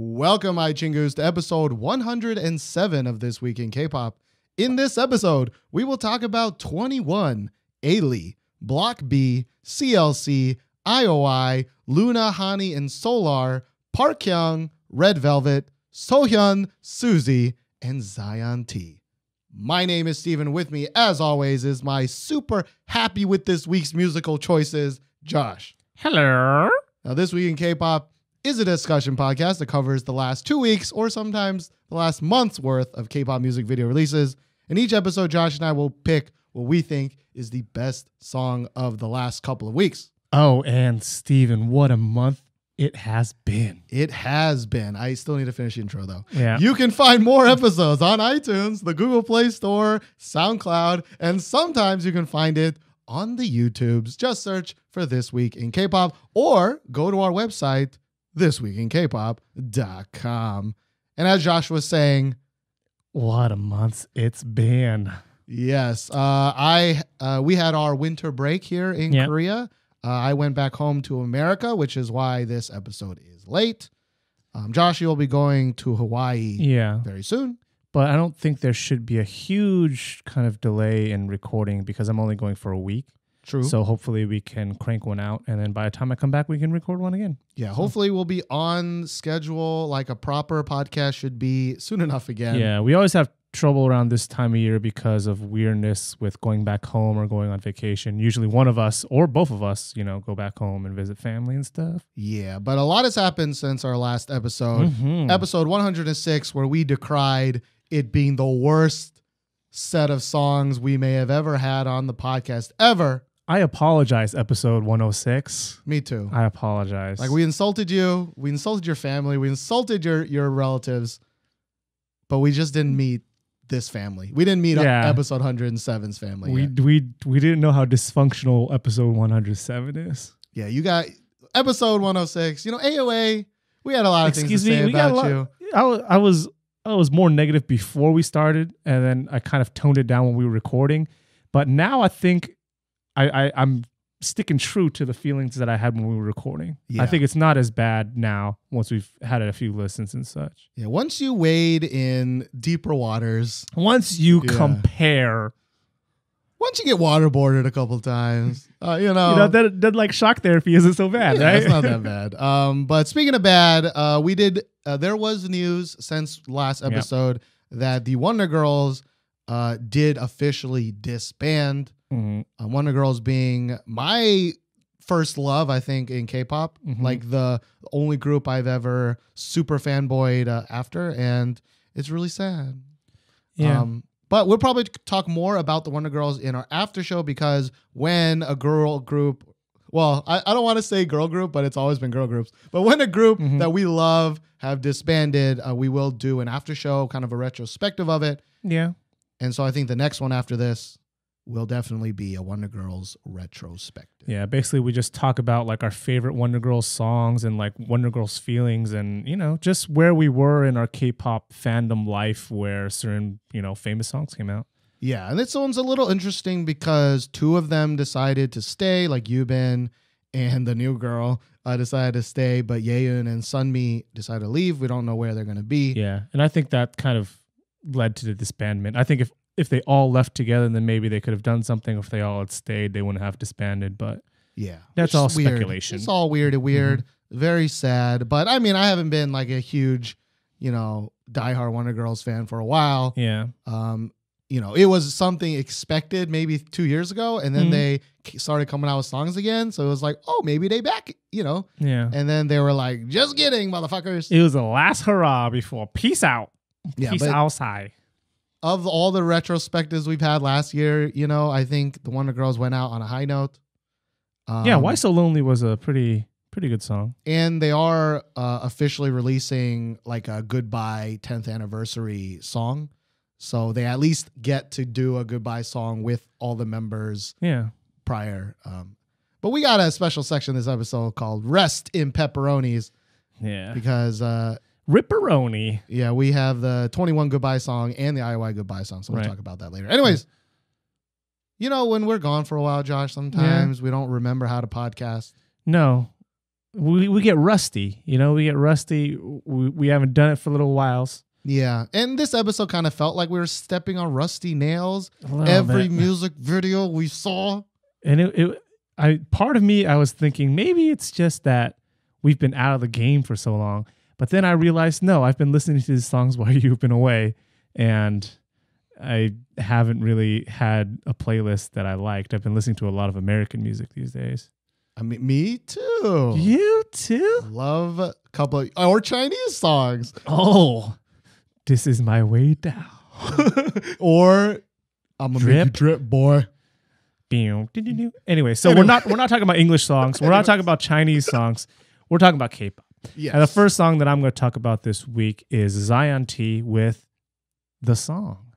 Welcome, my chingus, to episode 107 of This Week in K-Pop. In this episode, we will talk about 2NE1, Ailee, Block B, CLC, IOI, Luna, Hani, and Solar, Park Kyung, Red Velvet, Seohyun, Suzy, and Zion T. My name is Stephen. With me, as always, is my super happy with this week's musical choices, Josh. Hello. Now, This Week in K-Pop is a discussion podcast that covers the last two weeks or sometimes the last month's worth of K-pop music video releases. In each episode, Josh and I will pick what we think is the best song of the last couple of weeks. Oh, and Stephen, what a month it has been. It has been. I still need to finish the intro though. Yeah. You can find more episodes on iTunes, the Google Play Store, SoundCloud, and sometimes you can find it on the YouTubes. Just search for This Week in K-Pop or go to our website, thisweekinkpop.com. And as Josh was saying, what a month it's been. yes, uh, I uh, we had our winter break here in Yep. Korea. Uh, I went back home to America, which is why this episode is late. Um, Josh, you'll be going to Hawaii Yeah. very soon. But I don't think there should be a huge kind of delay in recording because I'm only going for a week. True. So hopefully we can crank one out and then by the time I come back we can record one again. Yeah, hopefully we'll be on schedule like a proper podcast should be soon enough again. yeah, we always have trouble around this time of year because of weirdness with going back home or going on vacation. Usually one of us or both of us, you know, go back home and visit family and stuff. Yeah, but a lot has happened since our last episode. Mhm. Episode 106 where we decried it being the worst set of songs we may have ever had on the podcast ever. I apologize, episode 106. Me too. I apologize. Like we insulted you, we insulted your family, we insulted your your relatives, but we just didn't meet this family. We didn't meet Yeah. episode 107's family. we yet. we we didn't know how dysfunctional episode 107 is. Yeah, you got episode 106. You know, AOA, we had a lot of Excuse things to me, say we got a about lot- you. I was I was I was more negative before we started, and then I kind of toned it down when we were recording. But now I think I, I I'm sticking true to the feelings that I had when we were recording. Yeah. I think it's not as bad now once we've had a few listens and such. Yeah, once you wade in deeper waters, Once you Yeah. compare, once you get waterboarded a couple times, uh, you know, you know that that like shock therapy isn't so bad, yeah, right? it's not that bad. Um, but speaking of bad, uh, we did. Uh, there was news since last Yep. episode that the Wonder Girls uh, did officially disband. Mhm. Uh, Wonder Girls being my first love, I think, in K-pop, Mhm. like the only group I've ever super fanboyed uh, after, and it's really sad. Yeah. Um, but we'll probably talk more about the Wonder Girls in our after show because when a girl group, well, I, I don't want to say girl group, but it's always been girl groups. But when a group Mhm. that we love have disbanded, uh, we will do an after show, kind of a retrospective of it. yeah. And so I think the next one after this will definitely be a Wonder Girls retrospective. Yeah, basically we just talk about like our favorite Wonder Girls songs and like Wonder Girls feelings and you know, just where we were in our K-pop fandom life where certain, you know, famous songs came out. Yeah, and this one's a little interesting because two of them decided to stay, like Yubin and the new girl uh, decided to stay, but Yeeun and Sunmi decided to leave. We don't know where they're going to be. Yeah. And I think that kind of led to the disbandment. I think if if they all left together then maybe they could have done something if they all had stayed they wouldn't have disbanded, but Yeah, That's all weird. speculation. It's all weird and weird, very sad. But I mean, I haven't been like a huge, you know, diehard Wonder Girls fan for a while. yeah. Um, you know, it was something expected maybe two years ago, and then Mhm. they started coming out with songs again. So it was like, oh, maybe they back, you know. Yeah. And then they were like, just kidding, motherfuckers. It was the last hurrah before peace out. Yeah, peace outside. Of all the retrospectives we've had last year, you know, I think the Wonder Girls went out on a high note. Um, yeah, Why So Lonely was a pretty pretty good song. And they are uh, officially releasing like a goodbye 10th anniversary song. So they at least get to do a goodbye song with all the members Yeah. prior. Um, but we got a special section this episode called Rest in Pepperonis Yeah. because, uh, Ripperoni. yeah, we have the 2NE1 goodbye song and the IOI goodbye song. So we'll Right. talk about that later. Anyways, you know, when we're gone for a while, Josh, sometimes we don't remember how to podcast. No. we we get rusty. You know, we get rusty. We we haven't done it for a little whiles. Yeah. And this episode kind of felt like we were stepping on rusty nails. A little Every bit. music video we saw. and it, it I part of me I was thinking maybe it's just that we've been out of the game for so long. But then I realized no, I've been listening to these songs while you've been away and I haven't really had a playlist that I liked. I've been listening to a lot of American music these days. I mean, me too. You too? Love a couple of, or Chinese songs. Oh. This is my way down. or I'm gonna make you Drip. drip, boy. Anyway, so we're not we're not talking about English songs. We're not talking about Chinese songs. We're talking about K-pop. Yes. And the first song that I'm going to talk about this week is Zion T with the song.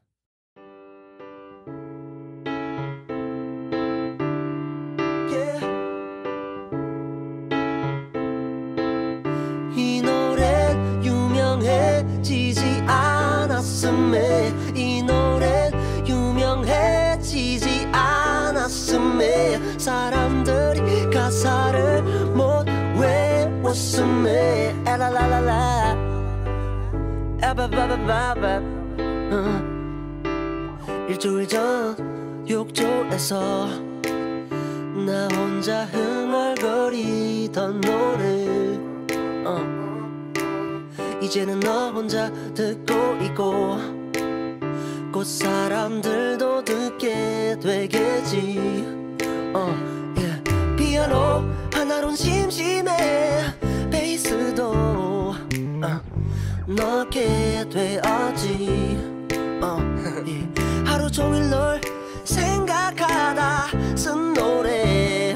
외웠음에 에라라라라 에바바바바바 응. 일주일 전 욕조에서 나 혼자 흥얼거리던 노래 어. 이제는 너 혼자 듣고 있고 곧 사람들도 듣게 되겠지 어, 예. 피아노 하나론 심심해 어, 넣게 되었지 어, 예. 하루 종일 널 생각하다 쓴 노래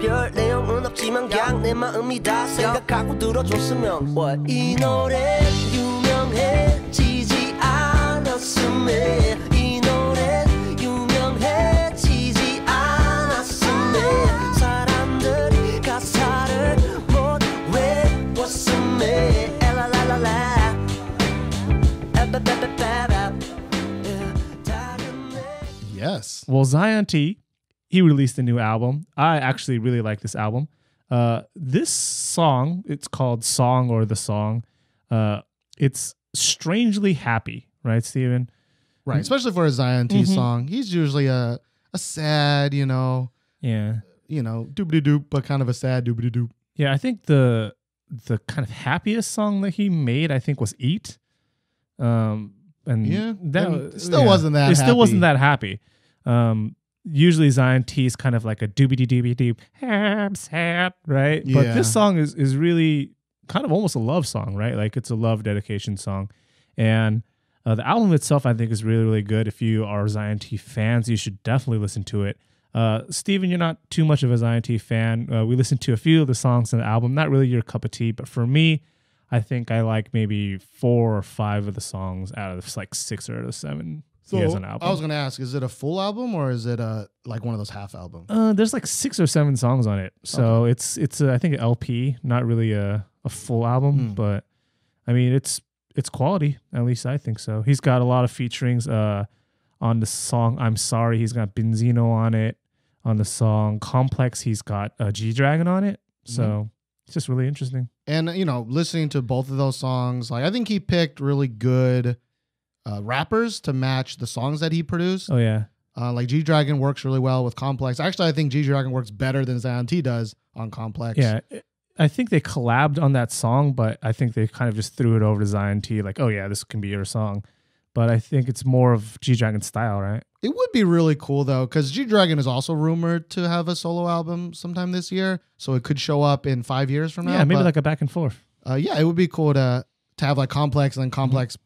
별 내용은 없지만 그냥 내 마음이 다 생각하고 들어줬으면 What? 이 노래 유명해지지 않았음에 yes. Well, Zion T, he released a new album. I actually really like this album. Uh, this song, it's called Song or The Song. Uh, it's strangely happy, right, Stephen? Right. Especially for a Zion T Mhm. song. He's usually a a sad, you know, Yeah. you know, doobity doop, but kind of a sad doobity doop. Yeah, I think the the kind of happiest song that he made, I think, was "Eat." Um, and Yeah, that and it still wasn't that It still wasn't happy. that happy. Um, usually Zion T is kind of like a doobity doobity doop, I'm sad, right? But this song is is really kind of almost a love song, right? Like it's a love dedication song, and uh, the album itself, I think, is really really good. If you are Zion T fans, you should definitely listen to it. Uh, Stephen, you're not too much of a Zion T fan. Uh, we listened to a few of the songs in the album. Not really your cup of tea, but for me, I think I like maybe four or five of the songs out of like six or seven So he has an album. I was gonna ask, is it a full album or is it a like one of those half albums? uh, there's like six or seven songs on it, so it's it's a, I think an LP, not really a a full album, Hmm. but I mean it's it's quality. At least I think so. He's got a lot of featurings. Uh, on the song "I'm Sorry," he's got Beenzino on it. On the song "Complex," he's got uh, G Dragon on it. So Mm-hmm. It's just really interesting. And you know, listening to both of those songs, like I think he picked really good uh, rappers to match the songs that he produced. Oh yeah, Uh, like G Dragon works really well with Complex. Actually, I think G Dragon works better than Zion T does on Complex. yeah. I think they collabed on that song, but I think they kind of just threw it over to Zion T, like, oh yeah, this can be your song. But I think it's more of G Dragon style, right? It would be really cool though, because G Dragon is also rumored to have a solo album sometime this year, so it could show up in five years from now. yeah, maybe but, like a back and forth. uh, yeah, it would be cool to to have like Complex and then Complex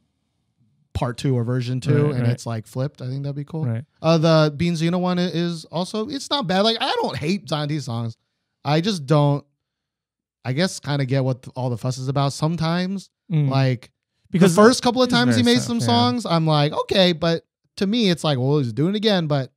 Part Two or Version Two, Mm-hmm. Right, and right. it's like flipped. I think that'd be cool. Right. Uh, the Bean one is also it's not bad. Like I don't hate Zion T songs, I just don't. I guess kind of get what all the fuss is about sometimes. Mm. Like because the first couple of times he made some yeah. songs, I'm like, okay, but to me, it's like, well, he's doing it again. But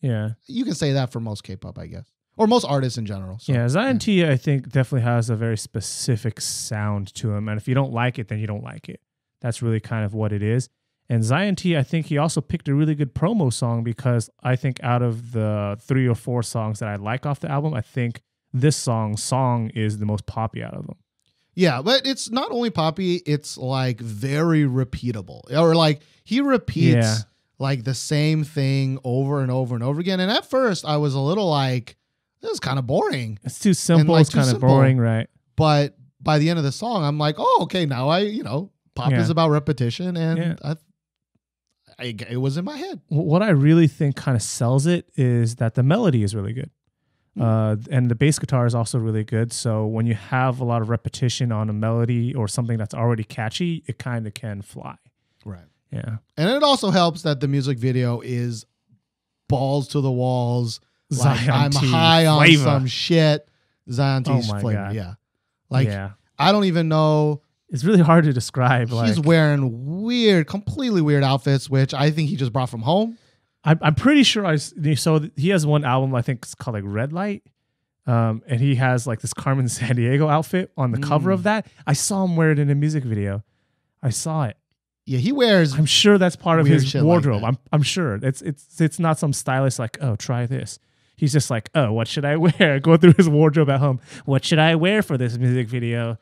yeah, you can say that for most K-pop, I guess, or most artists in general. So, yeah, Zion T, I think definitely has a very specific sound to him, and if you don't like it, then you don't like it. That's really kind of what it is. And Zion T, I think he also picked a really good promo song because I think out of the three or four songs that I like off the album, I think this song, song is the most poppy out of them. Yeah, but it's not only poppy, it's like very repeatable. Or like he repeats Yeah. like the same thing over and over and over again. And at first I was a little like, this is kind of boring. It's too simple. like, it's kind of boring, right? But by the end of the song, I'm like, oh, okay, now I, you know, pop Yeah. is about repetition and Yeah. I, I it was in my head. What I really think kind of sells it is that the melody is really good. Hmm. Uh, and the bass guitar is also really good. So when you have a lot of repetition on a melody or something that's already catchy, it kind of can fly. Right. Yeah. And it also helps that the music video is balls to the walls. Like Zion I'm high on flavor. some shit. Zion Oh T's my flavor. God. Yeah. Like yeah. I don't even know. It's really hard to describe. Like, He's wearing weird, completely weird outfits, which I think he just brought from home. I'm, I'm pretty sure I so he has one album I think it's called like Red Light, um, and he has like this Carmen Sandiego outfit on the cover Mm. of that. I saw him wear it in a music video. I saw it. Yeah, he wears. I'm sure that's part of his shit like wardrobe. I'm I'm sure it's it's it's not some stylist like oh try this. He's just like oh what should I wear? Go through his wardrobe at home. What should I wear for this music video?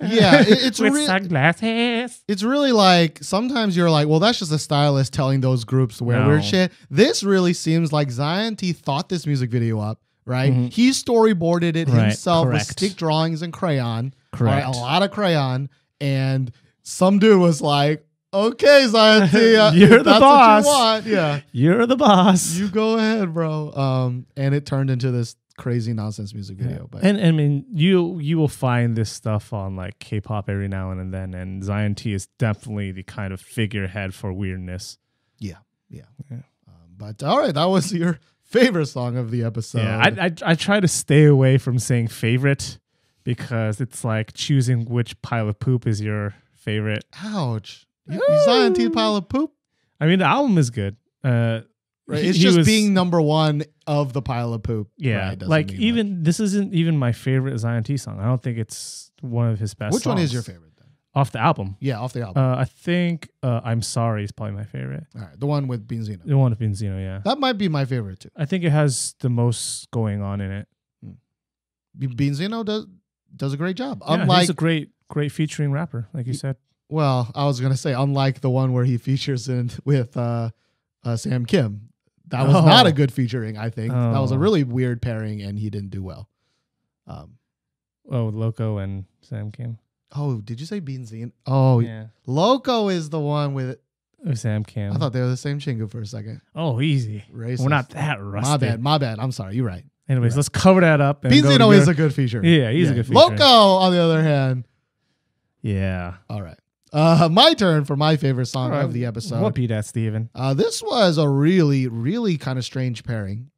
Yeah, it- it's with re- sunglasses. it's really like sometimes you're like, well, that's just a stylist telling those groups to wear No. weird shit. This really seems like Zion T thought this music video up, right? Mhm. He storyboarded it Right, himself with stick drawings and crayon. Correct. Right, a lot of crayon. And some dude was like, okay, Zion T, uh, You're the that's boss." What you want. Yeah. You're the boss. You go ahead, bro. Um, and it turned into this crazy nonsense music video. Yeah. But and and I mean, you you will find this stuff on like K-pop every now and then, and Zion T is definitely the kind of figurehead for weirdness. yeah, yeah. Yeah. Um, but all right, that was your favorite song of the episode. yeah, I, I I try to stay away from saying favorite because it's like choosing which pile of poop is your favorite. Ouch. You, you Zion T pile of poop. I mean, the album is good. Uh, Right. It's he just was- being number one of the pile of poop. yeah. right, like even this isn't even my favorite Zion T song. I don't think it's one of his best. Which one is your favorite then? off the album? Yeah, off the album. Uh, I think uh, I'm sorry is probably my favorite. All right, the one with Beenzino. The one with Beenzino, yeah. That might be my favorite too. I think it has the most going on in it. Beenzino does does a great job. Yeah, Unlike he's a great, great featuring rapper, like you said. Well, I was gonna say, unlike the one where he features in with uh, uh, Sam Kim, that was Oh. not a good featuring. I think that was a Oh. really weird pairing, and he didn't do well. Um, Oh, Loco and Sam Kim. oh, did you say Beenzino? Oh, yeah, Loco is the one with. Oh, Sam Kim. I thought they were the same chingu for a second. oh, easy. Racist. We're not that rusty. My bad. My bad. I'm sorry. You're right. Anyways, Right. let's cover that up. and Beenzino is a good feature. Yeah, he's a good featuring. Loco, on the other hand. yeah. All right. Uh, my turn for my favorite song All right, of the episode. What beat that, Stephen? Uh, this was a really, really kind of strange pairing.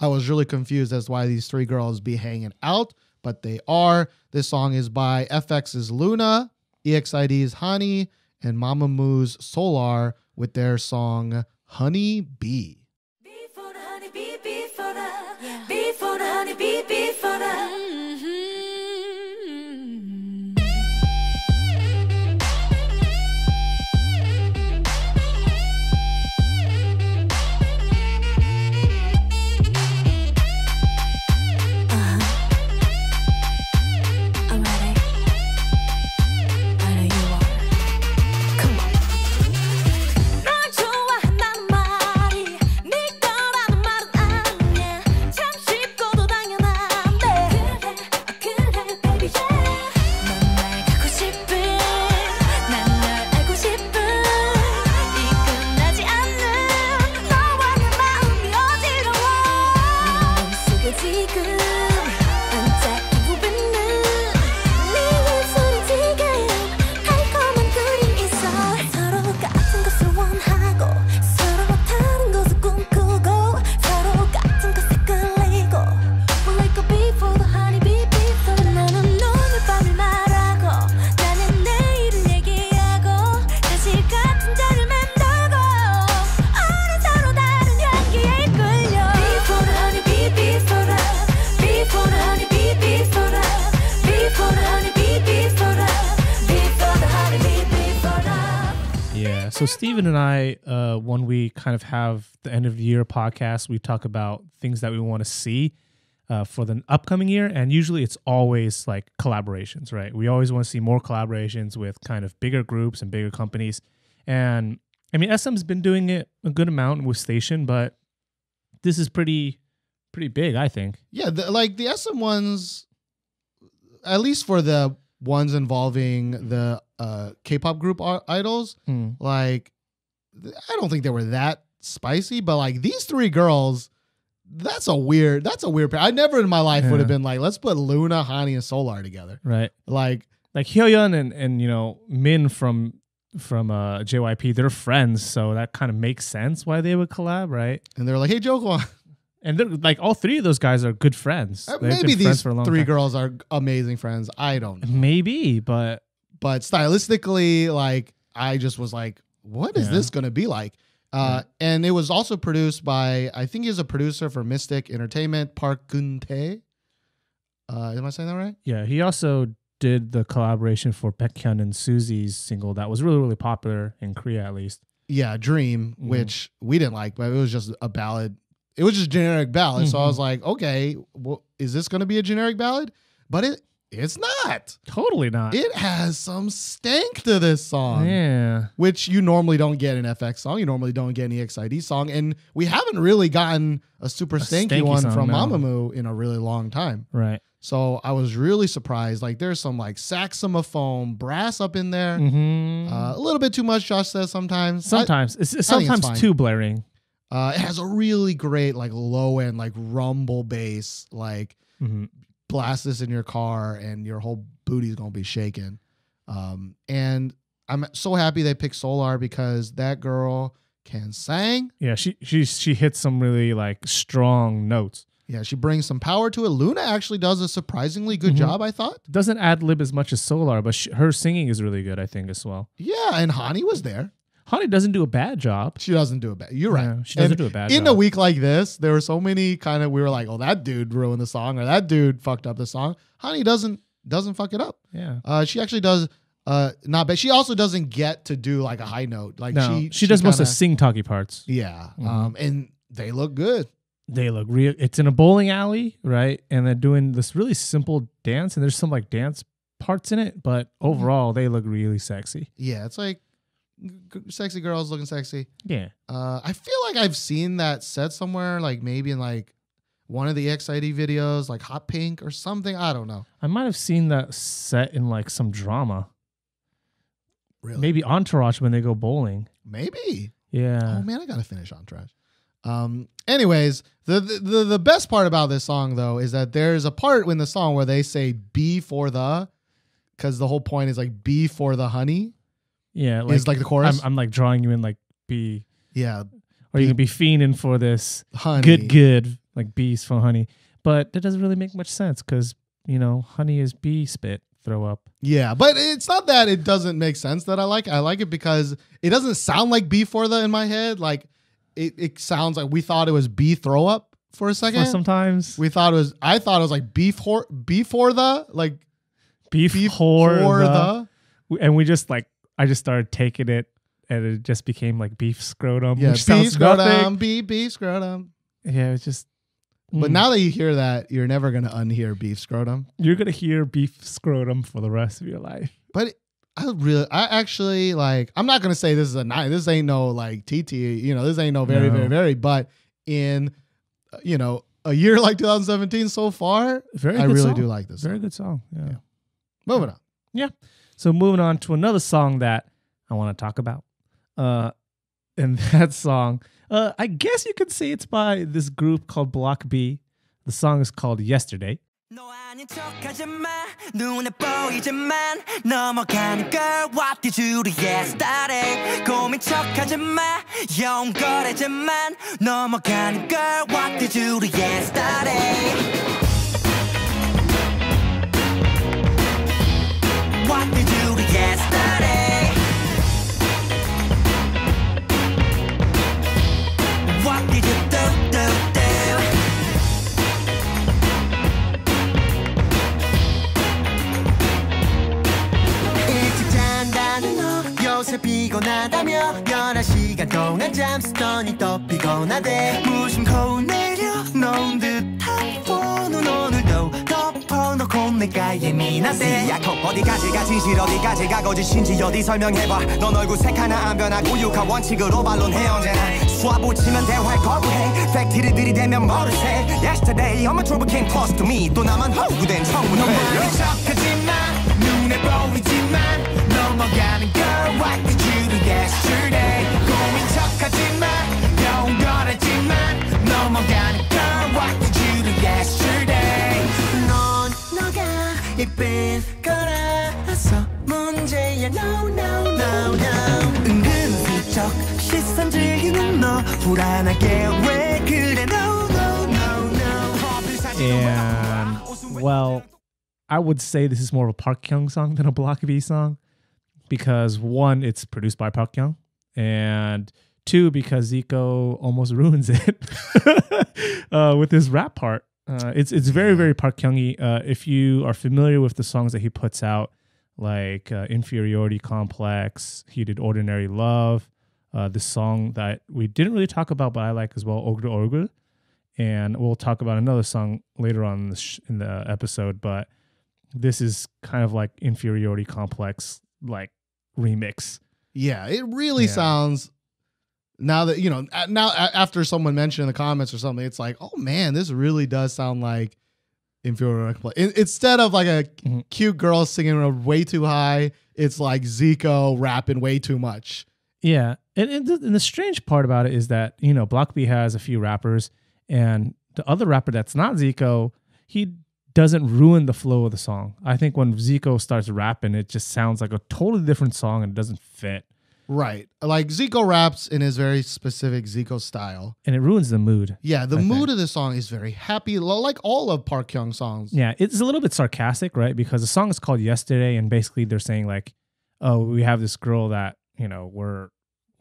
I was really confused as to why these three girls be hanging out, but they are. This song is by f(x)'s Luna, EXID's Hani, and Mamamoo's Solar with their song Honey Bee. Before the honey bee, before the, before the honey bee, Steven and I, uh, when we kind of have the end of the year podcast, we talk about things that we want to see. uh, for the upcoming year, and usually it's always like collaborations, right? We always want to see more collaborations with kind of bigger groups and bigger companies, and I mean SM's been doing it a good amount with Station, but this is pretty pretty big, I think. Yeah, the, like the SM ones, at least for the ones involving the uh, K-pop group idols, like I don't think they were that spicy, but like these three girls, that's a weird. That's a weird pair. I never in my life would have been like, let's put Luna, Hani, and Solar together. Right. Like, like Hyoyeon and and you know Min from from uh JYP, they're friends, so that kind of makes sense why they would collab, right? and they're like, hey, Jo Kwon, And they're like all three of those guys are good friends. Uh, maybe friends these for a long three time. girls are amazing friends. I don't know, Maybe, but but stylistically, like, I just was like, what is Yeah. this gonna be like? Uh, and it was also produced by I think he's a producer for Mystic Entertainment, Park Gun Tae. Uh, am I saying that right? yeah, he also did the collaboration for Baekhyun and Suzy's single that was really really popular in Korea at least. Yeah, Dream, Mhm. which we didn't like, but it was just a ballad. It was just generic ballad. So I Mhm. was like, okay, well, is this going to be a generic ballad? But it it's not. Totally not. It has some stank to this song, yeah. which you normally don't get in f(x) song. You normally don't get an EXID song, and we haven't really gotten a super stanky, stanky one song, from no. Mamamoo in a really long time. Right. So I was really surprised. Like there's some like saxophone, brass up in there. hmm Uh, a little bit too much. Josh says sometimes. Sometimes it's, it's it's sometimes fine. too blaring. Uh, it has a really great like low end like rumble bass. Like hmm blast this in your car and your whole booty's gonna be shaking. Um, and I'm so happy they picked Solar because that girl can sing. Yeah, she she she hits some really like strong notes. Yeah, she brings some power to it. Luna actually does a surprisingly good Mhm. job, I thought. Doesn't ad lib as much as Solar, but she, her singing is really good, I think, as well. Yeah, and Hani was there. Hani doesn't do a bad job. She doesn't do a bad. You're right. She doesn't And do a bad in job. a week like this, there were so many kind of we were like, oh, that dude ruined the song or that dude fucked up the song. Hani doesn't doesn't fuck it up. yeah. Uh, she actually does uh not bad. She also doesn't get to do like a high note. Like No, she she, does most of kinda- the sing talky parts. Yeah. Mhm. Um, and they look good. They look real. It's in a bowling alley, right? And they're doing this really simple dance, and there's some like dance parts in it, but Mm-hmm. overall they look really sexy. Yeah, it's like g- sexy girls looking sexy. Yeah. Uh, I feel like I've seen that set somewhere, like maybe in like one of the EXID videos, like Hot Pink or something. I don't know. I might have seen that set in like some drama. Really? Maybe Entourage when they go bowling. Maybe. Yeah. Oh man, I gotta finish Entourage. Um. Anyways, the, the the the best part about this song though is that there's a part in the song where they say "B for the," because the whole point is like "B for the honey." Yeah. Like, is like the chorus. I'm, I'm like drawing you in like be, yeah, or you can be fiending for this honey. good, good, like bees for honey. But that doesn't really make much sense because, you know, honey is bee spit, throw up. Yeah, but it's not that it doesn't make sense that I like. it. I like it because it doesn't sound like "B for the" in my head. Like it, it sounds like we thought it was "B throw up" for a second. For sometimes we thought it was. I thought it was like "beef for "B for the" like beef, beef for the- the. and we just like I just started taking it and it just became like beef scrotum. Yeah, beef scrotum, beef beef scrotum. Yeah, it's just But Mm. now that you hear that, you're never gonna unhear beef scrotum. you're gonna hear beef scrotum for the rest of your life. But I really, I actually like. I'm not gonna say this is a nine. This ain't no like TT. You know, this ain't no very, No. very, very. But in, uh, you know, a year like 2017 so far, Very I really song. do like this. Very song. good song. Yeah. Moving on. So moving on to another song that I want to talk about. Uh and that song, uh I guess you could say it's by this group called Block B. The song is called Yesterday. 너 아닌 척하지 마 눈에 보이지만 넘어가는 걸 What did you do yesterday 고민 척하지 마 영거래지만 넘어가는 걸 What did you do yesterday What did 피곤하다며 11시간 동안 잠쓰더니 또 피곤하대 무심 거울 내 내가 예민한데 야코 어디까지가? 진실 어디까지가? 거짓인지 어디 설명해봐. 넌 얼굴 색 하나 안 변하고 육한 원칙으로 반론해 언제나. 수화 붙이면 대화를 거부해. 팩트를 들이대면 모르세. Yesterday I'm a trouble king close to me. 또 나만 허구된 청문회 넌 많이 척하지만 눈에 보이지만 넘어가는 girl What did you do yesterday? 고민 척하지만 영원하지만 넘어가는 예쁜 거라서 문제야 No no no no 은근슬쩍 시선 즐기는 너 불안하게 왜 그래 No no no no And well, I would say this is more of a Park Kyung song than a Block B song because one, it's produced by Park Kyung, and two, because Zico almost ruins it uh, with his rap part. Uh, it's it's very very Park Kyung-y. Uh, if you are familiar with the songs that he puts out, like uh, Inferiority Complex, he did Ordinary Love, uh, the song that we didn't really talk about, but I like as well, Ogre Ogre and we'll talk about another song later on in the, sh- in the episode but this is kind of like inferiority complex like remix Yeah, it really Yeah. sounds. Now that you know, now after someone mentioned in the comments or something, it's like, oh man, this really does sound like inferior. Instead of like a Mhm. cute girl singing way too high, it's like Zico rapping way too much. yeah and, and, the, and the strange part about it is that you know block b has a few rappers and the other rapper that's not zico he doesn't ruin the flow of the song i think when zico starts rapping it just sounds like a totally different song and it doesn't fit Right, like Zico raps in his very specific Zico style. and it ruins the mood Yeah, the I mood think. of the song is very happy, like all of Park Kyung songs. Yeah, it's a little bit sarcastic, right? Because the song is called Yesterday, and basically they're saying like, "Oh, we have this girl that you know we're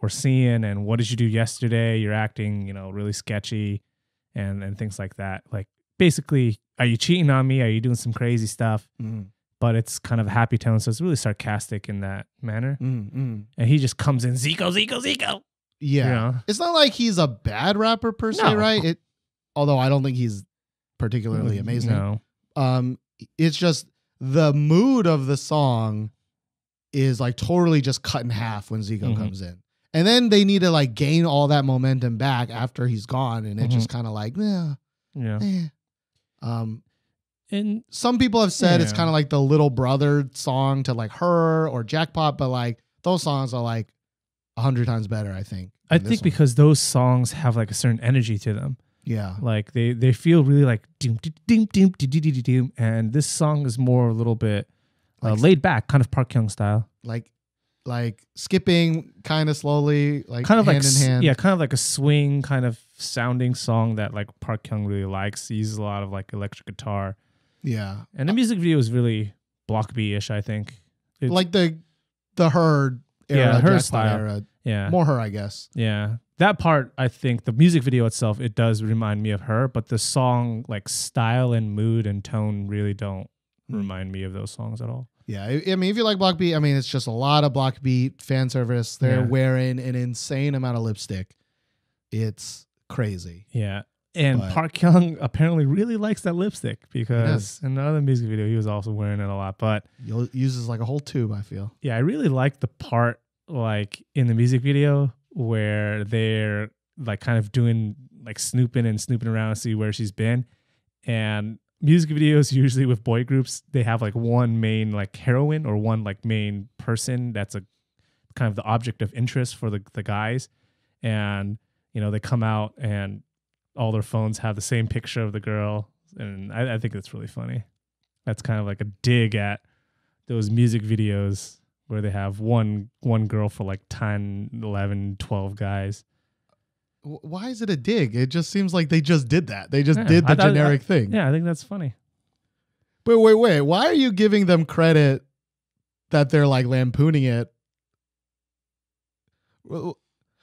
we're seeing, and what did you do yesterday? You're acting, you know, really sketchy, and and things like that. Like, basically, are you cheating on me? Are you doing some crazy stuff?" Mm, But it's kind of a happy tone, so it's really sarcastic in that manner. mm, mm. And he just comes in, Zico, Zico, Zico. Yeah. You know? It's not like he's a bad rapper per se, No. right? It although I don't think he's particularly amazing. No, Um it's just the mood of the song is like totally just cut in half when Zico Mhm. comes in. And then they need to like gain all that momentum back after he's gone and it's Mm-hmm. just kind of like, yeah. yeah. Um and some people have said yeah. it's kind of like the little brother song to like her or Jackpot, but like those songs are like a hundred times better. I think. I think because those songs have like a certain energy to them. Yeah. Like they they feel really like doom doom doom doom, and this song is more a little bit uh, like, laid back, kind of Park Kyung style. Like like skipping kind of slowly, like kind of hand like in hand. yeah, kind of like a swing kind of sounding song that like Park Kyung really likes. He uses a lot of like electric guitar yeah. and the music video is really block b-ish i think It's- like the the her era, Yeah, her style. era. yeah More her, I guess. yeah that part i think the music video itself it does remind me of her but the song like style and mood and tone really don't Hmm. remind me of those songs at all Yeah, I, I mean, if you like Block B, I mean, it's just a lot of Block B fan service. They're Yeah. wearing an insane amount of lipstick. It's crazy. Yeah. And But- Park Kyung apparently really likes that lipstick because in another music video he was also wearing it a lot. But You'll uses like a whole tube. I feel. yeah, I really like the part like in the music video where they're like kind of doing like snooping and snooping around to see where she's been. And music videos usually with boy groups, they have like one main like heroine or one like main person that's a kind of the object of interest for the, the guys. And, you know, they come out and all their phones have the same picture of the girl. And I, I think that's really funny. That's kind of like a dig at those music videos where they have one one girl for like 10 11 12 guys Why is it a dig? It just seems like they just did that. They just Yeah, did the I generic thing. yeah i think that's funny But wait, wait. Why are you giving them credit that they're like lampooning it?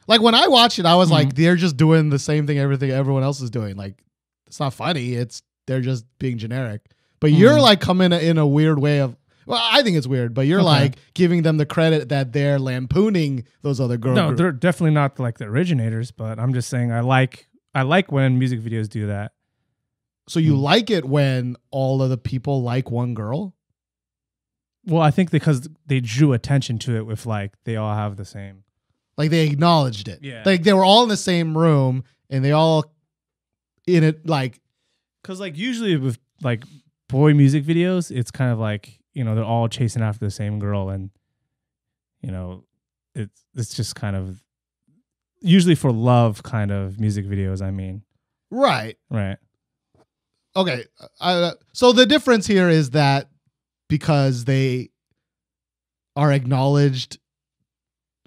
Like when I watched it, I was like, they're just doing the same thing everything everyone else is doing. Like it's not funny. It's they're just being generic. But you're Mhm. like coming in a weird way of. Well, I think it's weird, but you're Okay. like giving them the credit that they're lampooning those other girls. no groups. they're definitely not like the originators but i'm just saying i like i like when music videos do that So you Hmm. like it when all of the people like one girl? Well, I think because they drew attention to it with like they all have the same. Like they acknowledged it. Yeah. Like they were all in the same room and they all in it like Because like usually with like boy music videos, it's kind of like you know they're all chasing after the same girl, and you know it's it's just kind of usually for love kind of music videos. I mean, right. right? Okay. Uh, so the difference here is that because they are acknowledged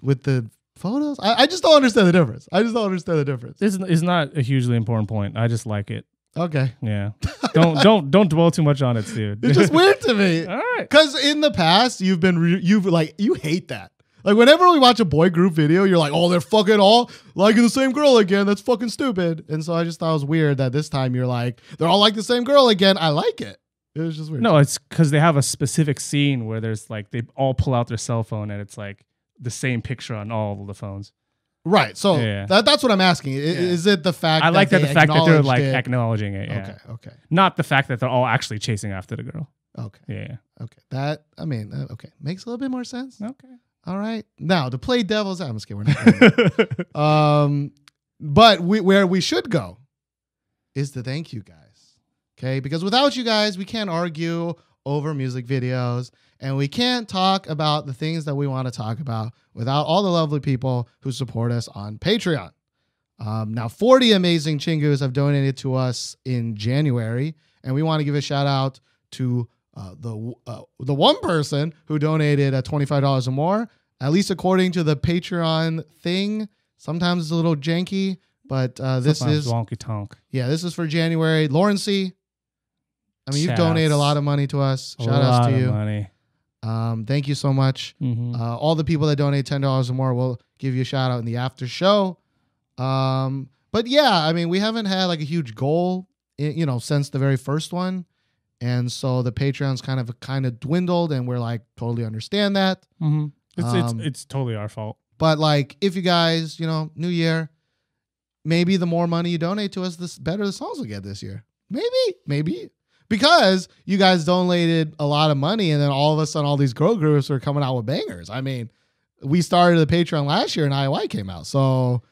with the photos, I, I just don't understand the difference. I just don't understand the difference. It's it's not a hugely important point. I just like it. Okay. Yeah. don't don't don't dwell too much on it, dude. It's just weird to me. all right. Because in the past, you've been re- you've like you hate that. Like whenever we watch a boy group video, you're like, oh, they're fucking all liking the same girl again. That's fucking stupid. And so I just thought it was weird that this time you're like, they're all like the same girl again. I like it. It was just weird. No, it's because they have a specific scene where there's like they all pull out their cell phone and it's like the same picture on all of the phones. Right. So Yeah. that, that's what I'm asking. I- Is it the fact? I like that the fact that they're like it? acknowledging it. Yeah. Okay. Okay. Not the fact that they're all actually chasing after the girl. Okay. Yeah. Okay. That I mean, uh, okay, makes a little bit more sense. Okay. All right. Now to play devil's I'm just kidding. We're not. um, but we, where we should go is to thank you guys. Okay, because without you guys, we can't argue over music videos, and we can't talk about the things that we want to talk about without all the lovely people who support us on Patreon. Um, now, 40 amazing chingus have donated to us in January, and we want to give a shout out to uh, the uh, the one person who donated at twenty five dollars or more. At least according to the Patreon thing, sometimes it's a little janky, but uh, this Sometimes is wonky tonk. yeah, this is for January. Lauren C. I mean, you've Shouts. donated a lot of money to us. Shout outs lot to of you. Money. Um, thank you so much. Mhm. Uh, all the people that donate ten dollars or more will give you a shout out in the after show. Um, but yeah, I mean, we haven't had like a huge goal, i- you know, since the very first one, and so the Patreon's kind of kind of dwindled, and we're like totally understand that. Mhm. It's Um, it's it's totally our fault. But like, if you guys, you know, New Year, maybe the more money you donate to us, the better the songs will get this year. Maybe, maybe because you guys donated a lot of money, and then all of a sudden, all these girl groups are coming out with bangers. I mean, we started the Patreon last year, and IOI came out, so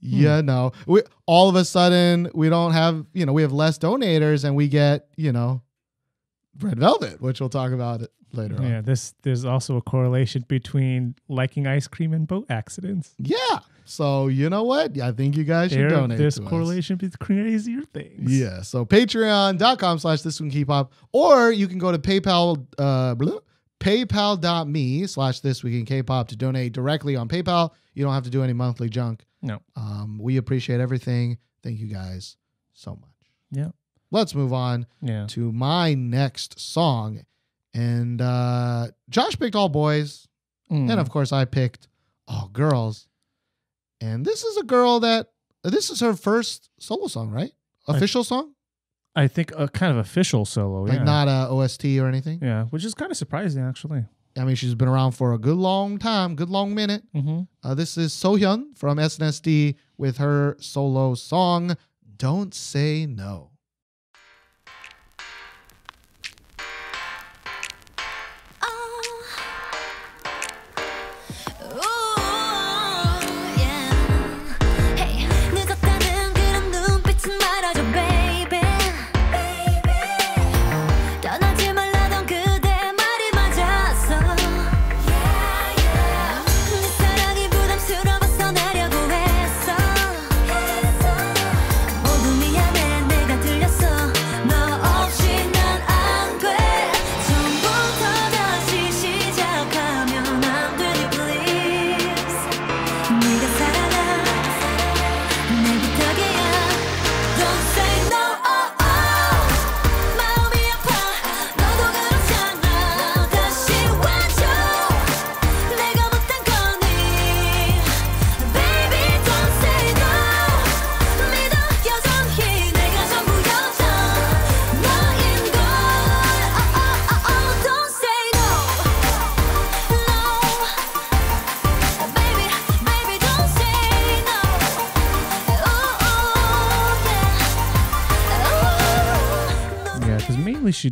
hmm. you know, we all of a sudden we don't have, you know, we have less donators, and we get, you know, Red Velvet, which we'll talk about it later on. Yeah. This there's also a correlation between liking ice cream and boat accidents. Yeah. So you know what? I think you guys should There, donate. there's to us. correlation between crazier things. Yeah. So patreon.com slash this week in K-pop. Or you can go to PayPal uh blah, paypal.me slash this week in K-pop to donate directly on PayPal. You don't have to do any monthly junk. No. Um, we appreciate everything. Thank you guys so much. Yeah. Let's move on Yeah. to my next song. And uh Josh picked all boys. Mm. And of course, I picked all girls. And this is a girl that this is her first solo song, right? Official song, I think a kind of official solo. like yeah. not a OST or anything. Yeah, which is kind of surprising actually. I mean, she's been around for a good long time, good long minute. Mm-hmm. Uh, this is Seohyun from SNSD with her solo song "Don't Say No."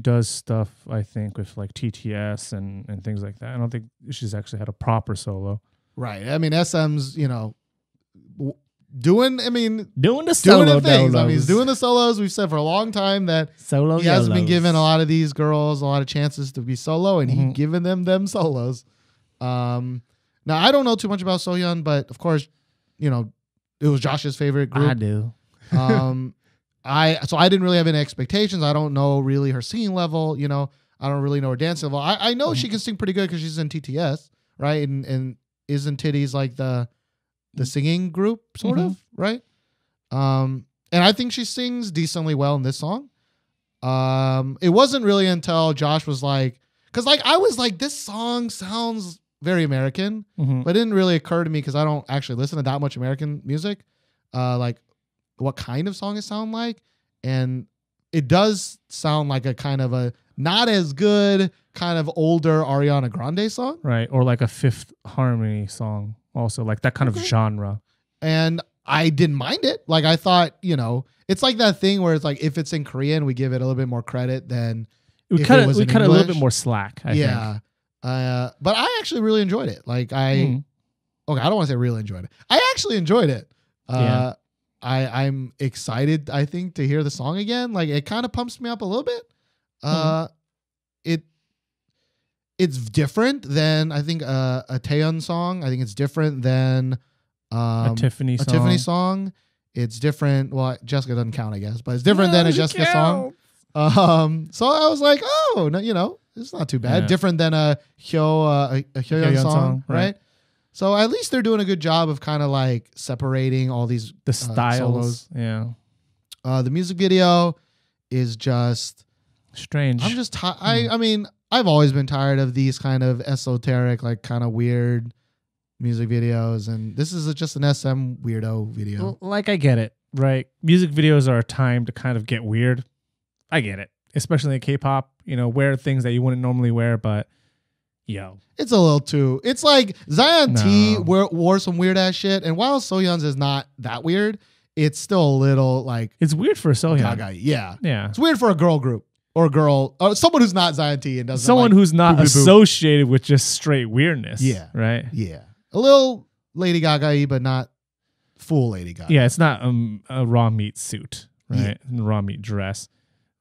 Does stuff. I think with like TTS and and things like that. I don't think she's actually had a proper solo. Right. I mean, SM's, you know, w- doing, I mean, Doing the solo doing the things. I mean, he's doing the solos. We've said for a long time that solo. he hasn't been given a lot of these girls a lot of chances to be solo, and he Mhm. given them them solos. Um, now I don't know too much about Seohyun, but of course, you know, it was Josh's favorite group. I do. um i so i didn't really have any expectations i don't know really her singing level you know i don't really know her dancing level i, I know she can sing pretty good because she's in tts right and and isn't titties like the the singing group sort Mhm. of right um and i think she sings decently well in this song um it wasn't really until josh was like because like i was like this song sounds very american Mhm. but it didn't really occur to me because I don't actually listen to that much American music. Uh, like what kind of song it sound like, and it does sound like a kind of a not as good kind of older Ariana Grande song. Right, or like a Fifth Harmony song, also like that kind of genre. and I didn't mind it. Like I thought, you know, it's like that thing where it's like if it's in Korean, we give it a little bit more credit than We cut it We cut a little bit more slack. I yeah. Uh, but I actually really enjoyed it. Like I. Mhm. okay, I don't want to say really enjoyed it. I actually enjoyed it. Uh, Yeah. I I'm excited. I think to hear the song again. Like it kind of pumps me up a little bit. Uh, it it's different than I think uh, a Taeyeon song. I think it's different than um, a Tiffany a song. Tiffany song. It's different. Well, Jessica doesn't count, I guess, but it's different than a Jessica song. Um, so I was like, oh, no, you know, it's not too bad. Yeah. Different than a Hyo, uh, a, a Hyoyeon Hyoyeon song, song, right? right. So at least they're doing a good job of kind of like separating all these. The solos. styles. yeah. Uh, the music video is just. Strange. I'm just. Ti- I. I mean, I've always been tired of these kind of esoteric, like kind of weird music videos, and this is just an SM weirdo video. Well, like I get it, right? Music videos are a time to kind of get weird. I get it, especially in K-pop. You know, wear things that you wouldn't normally wear, but yo, It's a little too. It's like Zion T wore, wore some weird ass shit, and while Seohyun's is not that weird, it's still a little like it's weird for a gaga. Yeah, Yeah, it's weird for a girl group or a girl, or someone who's not Zion T and doesn't. someone like- who's not associated with just straight weirdness. Yeah. right. yeah, a little Lady Gaga, but not full Lady Gaga. Yeah, it's not um, a raw meat suit, Yeah. right? Raw meat dress.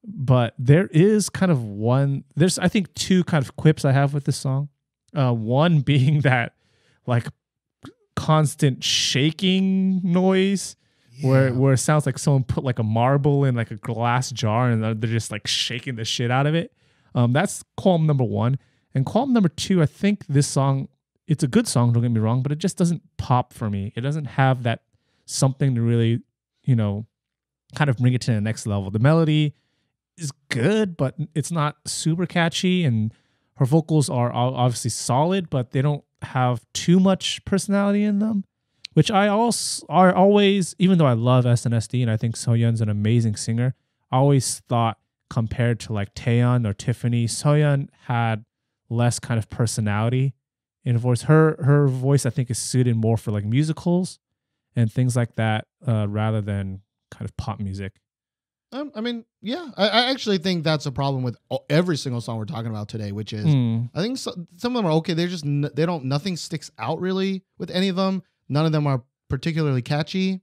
But there is kind of one. There's I think two kind of quips I have with this song. Uh, one being that like constant shaking noise where Yeah. where it sounds like someone put like a marble in like a glass jar and they're they're just like shaking the shit out of it. Um, that's qualm number one. And qualm number two, I think this song, it's a good song, don't get me wrong, but it just doesn't pop for me. It doesn't have that something to really, you know, kind of bring it to the next level. The melody is good, but it's not super catchy. And her vocals are obviously solid, but they don't have too much personality in them which I also are always, even though I love SNSD and I think Seohyun's an amazing singer, I always thought compared to like Taeyeon or Tiffany, Soyeon had less kind of personality in her voice. Her her voice I think is suited more for like musicals and things like that, uh, rather than kind of pop music. Um, I mean, yeah, I, I actually think that's a problem with every single song we're talking about today, which is Hmm. I think so, some of them are okay. They're just n- they don't nothing sticks out really with any of them. None of them are particularly catchy.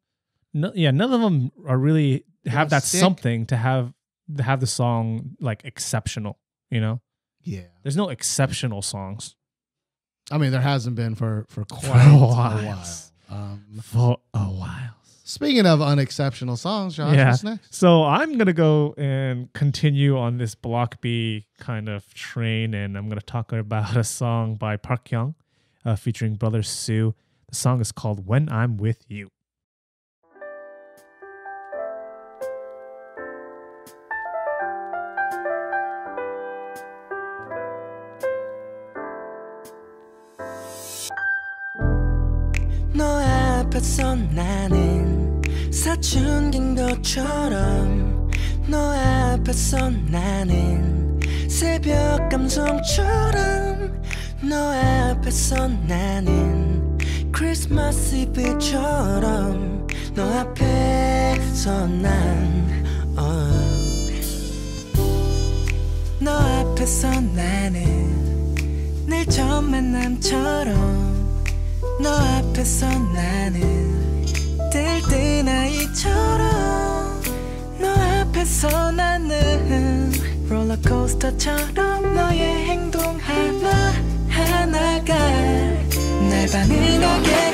No, yeah, none of them are really have that stick. something to have to have the song like exceptional. You know, Yeah, there's no exceptional songs. I mean there hasn't been for for quite a a while. while. Um, for a while. Speaking of unexceptional songs, Josh, yeah. what's next? So I'm gonna go and continue on this Block B kind of train, and I'm gonna talk about a song by Park Kyung, uh, featuring Brother Su. The song is called "When I'm With You." 사춘기인 것처럼 너 앞에서 나는 새벽 감성처럼 너 앞에서 나는 크리스마스 이브처럼 너 앞에서 난 oh. 앞에서 나는 늘 처음 만남처럼 너 앞에서 나는 들뜬 아이처럼 너 앞에서 나는 롤러코스터처럼 너의 행동 하나 하나가 날 반응하게. 해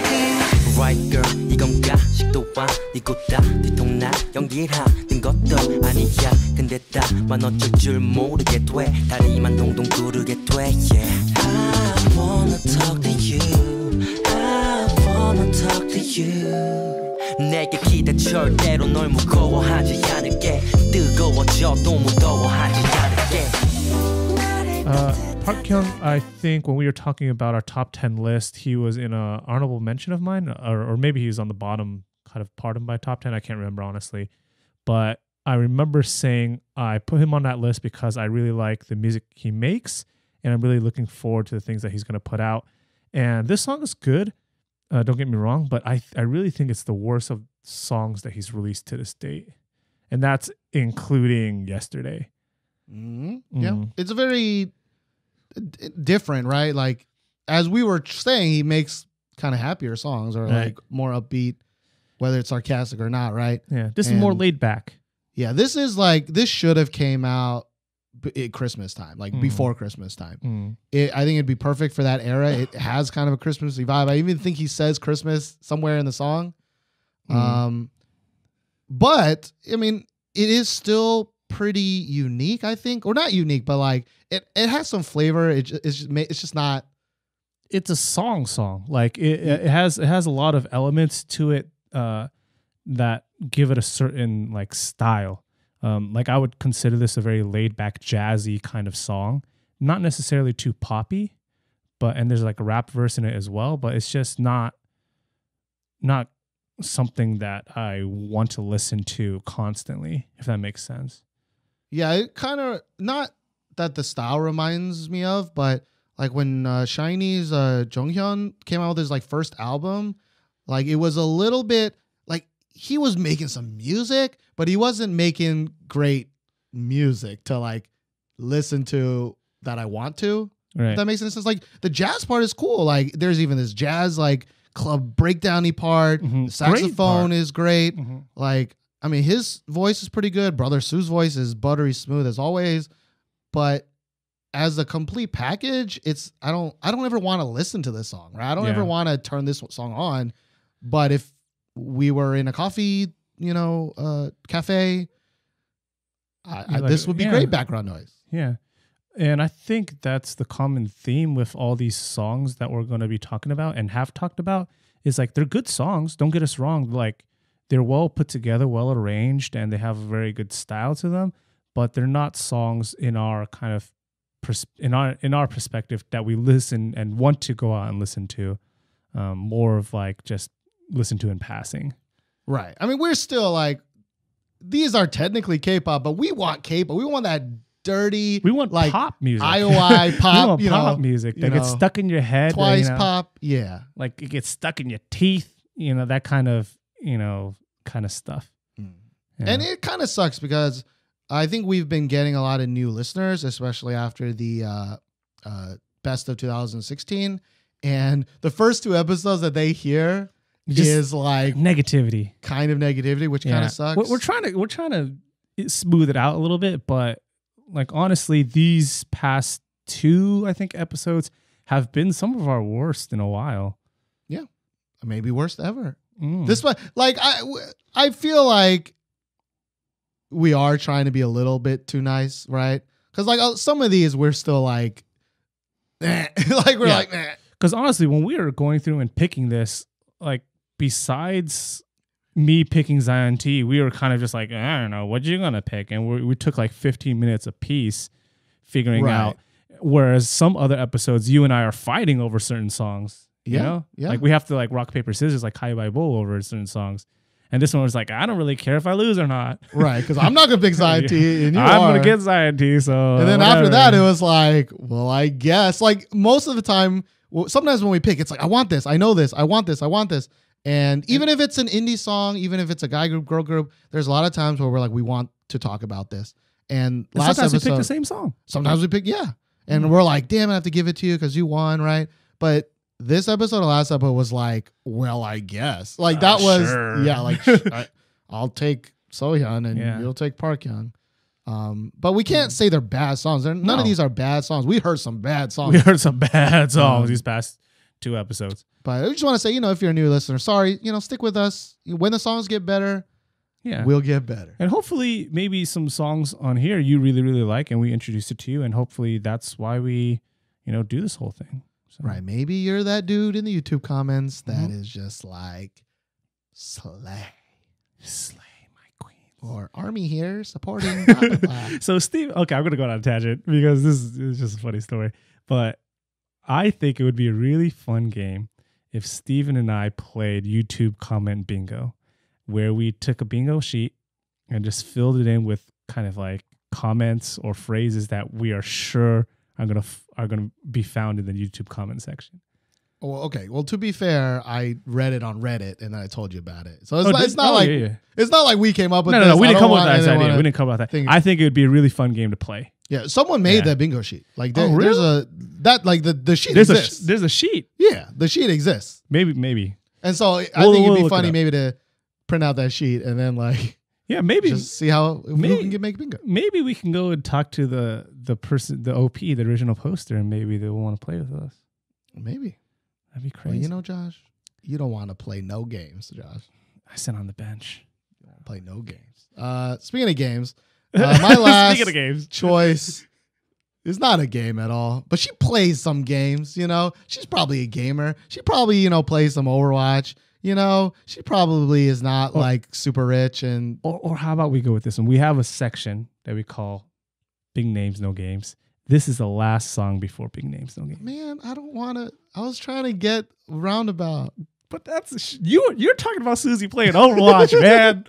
Right girl 이건가 식도와. 이곳다 뒤통나 연기를 하는 것도 아니야. 근데 다만 어쩔 줄 모르게 돼. 다리만 동동 구르게 돼 yeah. I wanna talk to you wanna talk to you 내게 기대 절대로 널 무거워하지 않을게 뜨거워져도 무더워하지 않을게 Uh, Park Kyung, I think when we were talking about our top 10 list, he was in a honorable mention of mine, or, or maybe he was on the bottom kind of part of my top 10. I can't remember honestly. But I remember saying I put him on that list because I really like the music he makes and I'm really looking forward to the things that he's going to put out. And this song is good. Uh, don't get me wrong, but I, I really think it's the worst of songs that he's released to this date. And that's including yesterday. Mhm. Yeah, Mm. it's a very d- different, right? Like as we were saying, he makes kind of happier songs or Right. like more upbeat, whether it's sarcastic or not, right? Yeah, this is more laid back. Yeah, this is like this should have came out at Christmas time, like Mhm. before Christmas time. Mm. It, I think it'd be perfect for that era. It has kind of a Christmassy vibe. I even think he says Christmas somewhere in the song. Mhm. Um, but I mean, it is still pretty unique. I think, or not unique, but like it, it has some flavor. It, it's just, it's just not. it's a song song like it, it has it has a lot of elements to it uh that give it a certain like style um like i would consider this a very laid back jazzy kind of song. Not necessarily too poppy but and there's like a rap verse in it as well but it's just not not something that i want to listen to constantly if that makes sense. Yeah, it kind of not that the style reminds me of, but like when uh, SHINee's uh, Jonghyun came out with his like first album, like it was a little bit he was making some music, but he wasn't making great music to like listen to that I want to. Right that makes any sense. Like the jazz part is cool. Like there's even this jazz like club breakdowny part. Mhm. The Great saxophone part. is great. Mhm. Like, I mean, his voice is pretty good. Brother Su's voice is buttery smooth as always. But as a complete package, it's I don't I don't ever want to listen to this song, right? I don't Yeah. ever want to turn this song on. But if we were in a coffee, you know, uh, cafe, I, I, like, this would be yeah. great background noise. Yeah. And I think that's the common theme with all these songs that we're going to be talking about and have talked about is like they're good songs. Don't get us wrong. Like they're well put together, well arranged, and they have a very good style to them, but they're not songs in our kind of pers- in our in our perspective that we listen and want to go out and listen to. Um, more of like just listen to in passing. Right. I mean, we're still like these are technically K-pop, but we want K-pop. We want that dirty, We want like pop music. IOI we pop, want you pop know, music that gets know, stuck in your head. twice you know? pop. Yeah. like it gets stuck in your teeth, you know, that kind of, you know, kind of stuff. Mm. Yeah. And it kind of sucks because I think we've been getting a lot of new listeners, especially after the uh, uh, best of 2016. And the first two episodes that they hear Just is like negativity. kind of negativity, which kind of sucks. We're, we're trying to we're trying to smooth it out a little bit, but like honestly, these past two I think episodes have been some of our worst in a while. Yeah, maybe worst ever. Mm. This one, like I, I feel like we are trying to be a little bit too nice, right? Because like uh, some of these, we're still like, eh. like we're Yeah. like, eh. because honestly, when we were going through and picking this, like besides me picking Zion T, we were kind of just like, I don't know, what you gonna pick, and we, we took like 15 minutes a piece figuring Right. out. Whereas some other episodes, you and I are fighting over certain songs. You Yeah, know, yeah. like we have to like rock paper scissors, like Kai by Bull over certain songs. And this one was like, I don't really care if I lose or not. right? Because I'm not gonna pick Zion T, and you I'm are. gonna get Zion T. So And then after that, it was like, well, I guess. Like most of the time, well, sometimes when we pick, it's like, I want this, I know this, I want this, I want this. And even if it's an indie song, even if it's a guy group, girl group, there's a lot of times where we're like, we want to talk about this. And And last sometimes episode, we pick the same song. sometimes we pick yeah, and we're like, damn, I have to give it to you because you won, right? But this episode and last episode was like, well, I guess, like that Uh, was sure. yeah, like I, I'll take Seohyun and Yeah. you'll take Park Kyung. Um, but we can't say they're bad songs. They're, none of these are bad songs. We heard some bad songs. We heard some bad songs Um, these past two episodes. But I just want to say, you know, if you're a new listener, sorry, you know, stick with us. When the songs get better, Yeah. we'll get better. and hopefully, maybe some songs on here you really, really like, and we introduce it to you, and hopefully that's why we, you know, do this whole thing. So, Right. Maybe you're that dude in the YouTube comments that Mhm. is just like slay. Slay my queen. Or army here supporting. So Steve, okay, I'm gonna go on a tangent because this is just a funny story. But I think it would be a really fun game if Steven and I played YouTube comment bingo, where we took a bingo sheet and just filled it in with kind of like comments or phrases that we are sure are gonna f- are gonna be found in the YouTube comment section. Well, okay. Well, to be fair, I read it on Reddit and then I told you about it. So it's, Oh, not, it's not oh, like yeah, yeah. it's not like we came up with No, no, no. We didn't come up with that idea. We didn't come up with that. think- I think it would be a really fun game to play. Yeah, someone made Yeah. that bingo sheet. Like there, Oh, there's a that like the the sheet There's a exists. sh- there's a sheet. yeah, the sheet exists. Maybe maybe. And so I We'll- think we'll it'd be look it funny maybe to print out that sheet and then like Yeah, maybe just see how Maybe- can get make bingo. maybe we can go and talk to the the person the op the original poster and maybe they'll want to play with us Maybe. that'd be Well, crazy you know, Josh, you don't want to play no games, Josh. i sit on the bench Play no games. Uh, speaking of games, uh, my last speaking of games choice is not a game at all, but she plays some games. You know, she's probably a gamer. She probably you know plays some Overwatch. You know, she probably is not Oh. like super rich and or, or how about we go with this one we have a section that we call big names no games this is the last song before big names no games man, I don't want to. I was trying to get roundabout. But that's you you're talking about suzy playing overwatch man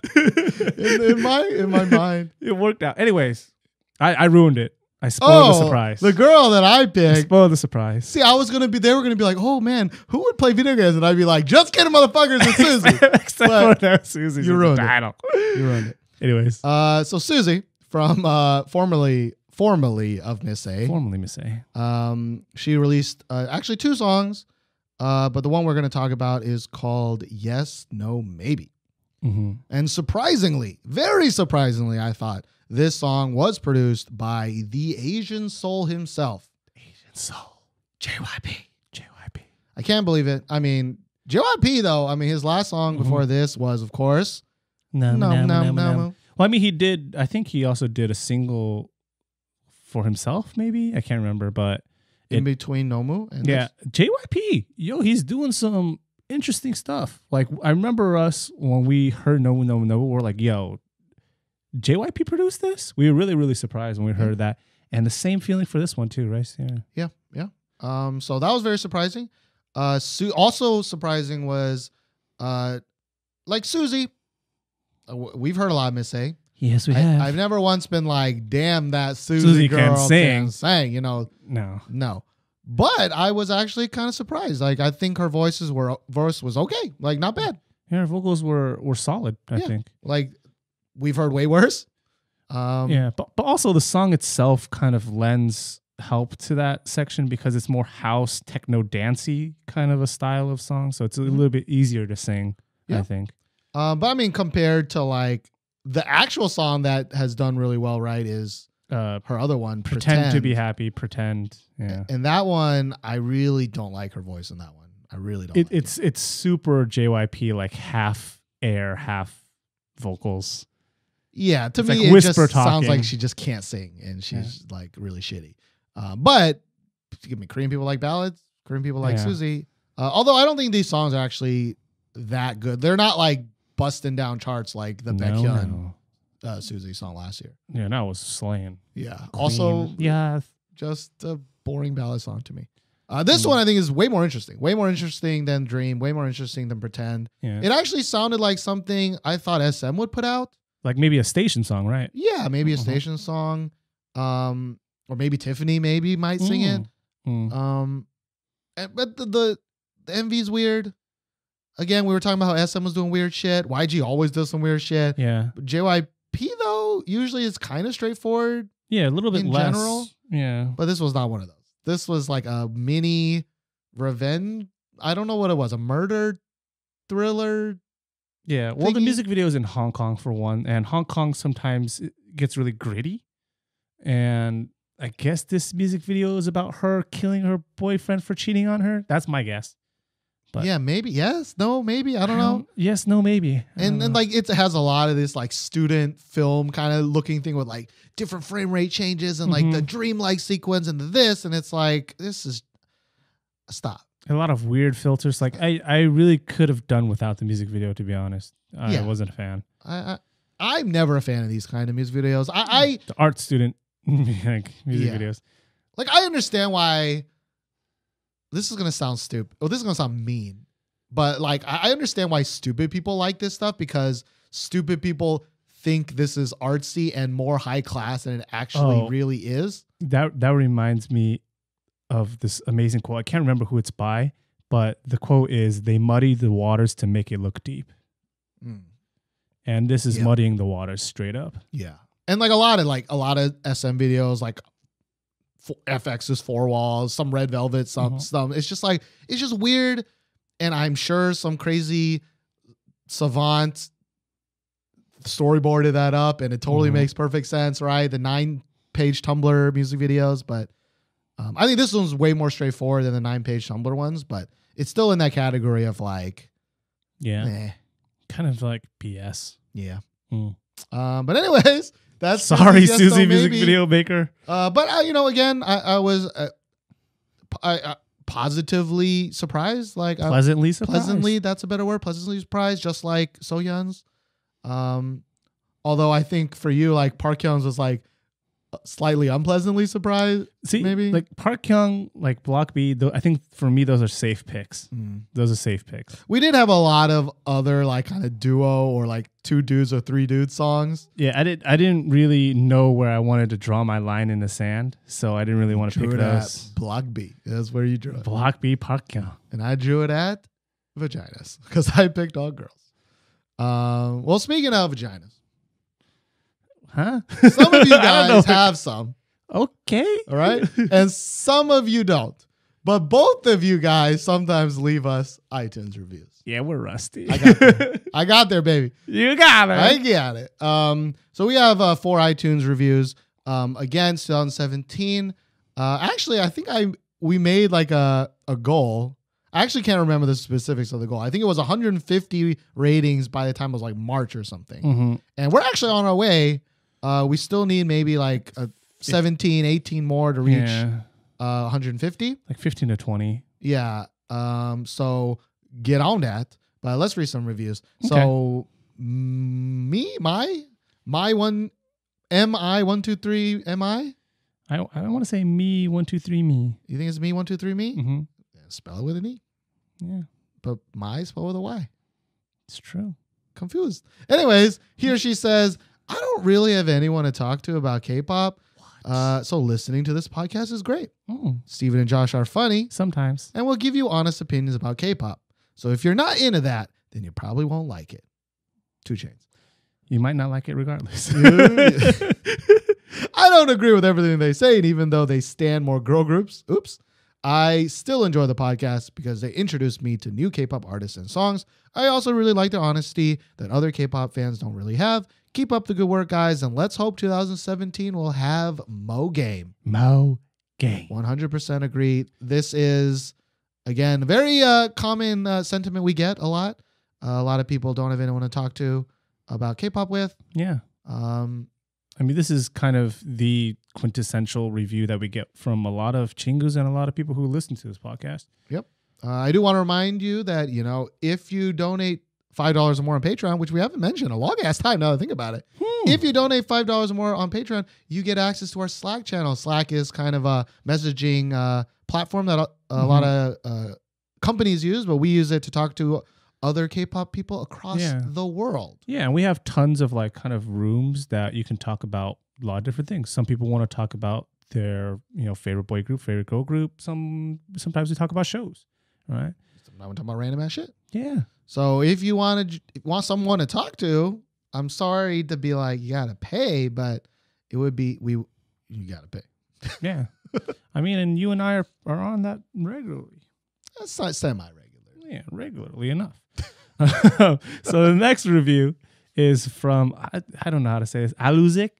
in, in my in my mind. it worked out anyways i i ruined it i spoiled the surprise Oh, The girl that I picked. I spoiled the surprise See, I was gonna be. They were gonna be like, "Oh man, who would play video games?" And I'd be like, "Just kidding, motherfuckers, it's Suzy." Except But for that Suzy's you ruined it. title. you ruined it. Anyways, Uh, so Suzy from uh, formerly formerly of Miss A, formally Miss A. um, she released uh, actually two songs, uh, but the one we're gonna talk about is called "Yes, No, Maybe." Mm-hmm. And surprisingly, very surprisingly, I thought this song was produced by the Asian Soul himself. Asian Soul. JYP. JYP. I can't believe it. I mean, JYP though. I mean, his last song Mhm. before this was, of course, No, "Num no, Num no, no. Num." Well, I mean, he did. I think he also did a single for himself. Maybe I can't remember, but in It- between Nomu and yeah, JYP. Yo, he's doing some interesting stuff. Like I remember us when we heard No No No, we're like, yo, JYP produced this. We were really really surprised when we heard that, and the same feeling for this one too, right? Yeah. Yeah, yeah. Um, so that was very surprising. Uh, Su- also surprising was, uh, like Suzy. uh, We've heard a lot of Miss A. Yes, we I, have. I've never once been like, "Damn, that Suzy, Suzy girl can sing." can sing." You know, no. no. But I was actually kind of surprised. Like, I think her voices were voice was okay. Like, not bad. Yeah, her vocals were were solid. I Yeah. think. Like, we've heard way worse. Um, yeah, but but also the song itself kind of lends help to that section because it's more house techno dancey kind of a style of song, so it's a Mhm. little bit easier to sing. Yeah. I think. Um, but I mean, compared to like the actual song that has done really well, right? Is Uh, her other one, pretend, to be happy. Pretend. Yeah. And that one, I really don't like her voice in that one. I really don't. It, like it's it's super JYP like half air, half vocals. yeah. To it's me, like it whisper just sounds like she just can't sing, and she's like really shitty. Uh, but give me Korean people like ballads. Korean people like Yeah. Suzy. Uh, although I don't think these songs are actually that good. They're not like busting down charts like the no, Baekhyun no. uh, Suzy song last year. Yeah, and that was slaying. Yeah. Also, yeah, just a boring ballad song to me. Uh, this Mm. one I think is way more interesting. Way more interesting than Dream. Way more interesting than Pretend. yeah. It actually sounded like something I thought SM would put out. like maybe a station song, right? Yeah, maybe a Mhm. station song. Um, or maybe Tiffany maybe might sing it. Mm. Um, and- but the, the the MV's weird. Again, we were talking about how SM was doing weird shit. YG always does some weird shit. Yeah. JYP though usually is kind of straightforward, Yeah, a little bit In less. general? Yeah. but this was not one of those. This was like a mini revenge. I don't know what it was, a murder thriller. Yeah. Well, the music video is in Hong Kong for one, and Hong Kong sometimes gets really gritty. And I guess this music video is about her killing her boyfriend for cheating on her. That's my guess. But- yeah, maybe. Yes, no, maybe. I don't know. Yes, no, maybe. I And don't know. like it has a lot of this like student film kind of looking thing with like different frame rate changes and like the Mhm. dreamlike sequence and the this and it's like this is stop. a lot of weird filters. Like I, I really could have done without the music video. To be honest, I Yeah. wasn't a fan. I, I I'm never a fan of these kind of music videos. I, I The art student like music Yeah. videos. like I understand why this is gonna sound stupid. Oh, this is gonna sound mean. But like I I understand why stupid people like this stuff because stupid people think this is artsy and more high class than it actually Oh. really is. That that reminds me of this amazing quote. I can't remember who it's by, but the quote is they muddy the waters to make it look deep. Mm. And this is Yeah. muddying the waters straight up. Yeah. And like a lot of like a lot of SM videos, like f(x)'s four walls, some red velvet, some Mhm. some. It's just like it's just weird. And I'm sure some crazy savant storyboarded that up and it totally Mhm. makes perfect sense, right? The nine page Tumblr music videos, but um, I think this one's way more straightforward than the nine page Tumblr ones, but it's still in that category of like, Yeah. eh, Kind of like BS. yeah. Mm. Um, but anyways, that's Sorry, Yes, No, Suzy, music video maker. Uh, but uh, you know, again, I, I was uh, I, uh, positively surprised. Like uh, Pleasantly surprised. pleasantly, that's a better word. Pleasantly surprised, just like Seohyun's. Um, although I think for you, like Park Kyung's was like slightly unpleasantly surprised. See, maybe? like Park Kyung, like Block B. Though I think for me those are safe picks. Those are safe picks. We did have a lot of other like kind of duo or like two dudes or three dudes songs. Yeah, I did. I didn't really know where I wanted to draw my line in the sand, so I didn't really want to pick it at those. Block B. That's where you drew it. Block B, Park Kyung. and I drew it at vaginas because I picked all girls. Um, well, speaking of vaginas, Huh? some of you guys have some, Okay. all right, and some of you don't. But both of you guys sometimes leave us iTunes reviews. Yeah, we're rusty. I got there. I got there, baby. you got it. I got it. Um, so we have uh, four iTunes reviews. Um, again, 2017. Uh, actually, I think I we made like a a goal. I actually can't remember the specifics of the goal. I think it was 150 ratings by the time it was like March or something. Mhm. And we're actually on our way. Uh, we still need maybe like a 17, 18 more to reach Yeah, uh, 150. like fifteen to twenty. Yeah. Um. So get on that. But let's read some reviews. So mm, me, my, my one, M I one two three M I. I want to say me one two three me. You think it's me one two three me? hmm Yeah, spell it with an E, Yeah, but my spell with a Y. it's true. Confused. Anyways, he or she says, I don't really have anyone to talk to about K-pop. Uh, so listening to this podcast is great. Mm, Steven and Josh are funny, sometimes. and we'll give you honest opinions about K-pop. So if you're not into that, then you probably won't like it. Two chains. You might not like it regardless. I don't agree with everything they say, and even though they stand more girl groups, oops, I still enjoy the podcast because they introduce me to new K-pop artists and songs. I also really like the honesty that other K-pop fans don't really have. Keep up the good work, guys, and let's hope 2017 will have Mo Game. Mo Game. 100% agree. This is again a very uh, common uh, sentiment we get a lot. Uh, a lot of people don't have anyone to talk to about K-pop with. Yeah. Um, I mean, this is kind of the quintessential review that we get from a lot of chingus and a lot of people who listen to this podcast. Uh, I do want to remind you that you know if you donate five dollars or more on Patreon, which we haven't mentioned a long ass time now that I think about it. If you donate five dollars or more on Patreon, you get access to our Slack channel. Slack is kind of a messaging uh, platform that a, a lot of uh, companies use, but we use it to talk to other K-pop people across Yeah. the world. Yeah, and we have tons of like kind of rooms that you can talk about a lot of different things. Some people want to talk about their, you know, favorite boy group, favorite girl group. Some sometimes we talk about shows. Right? I'm not talking about random ass shit. Yeah. So if you want to want someone to talk to I'm sorry to be like you gotta pay, but it would be we you gotta pay. Yeah. I mean, and you and I are, are on that regularly. That's not semi regular. Yeah, regularly enough. so the next review is from I, I don't know how to say this. Aluzik.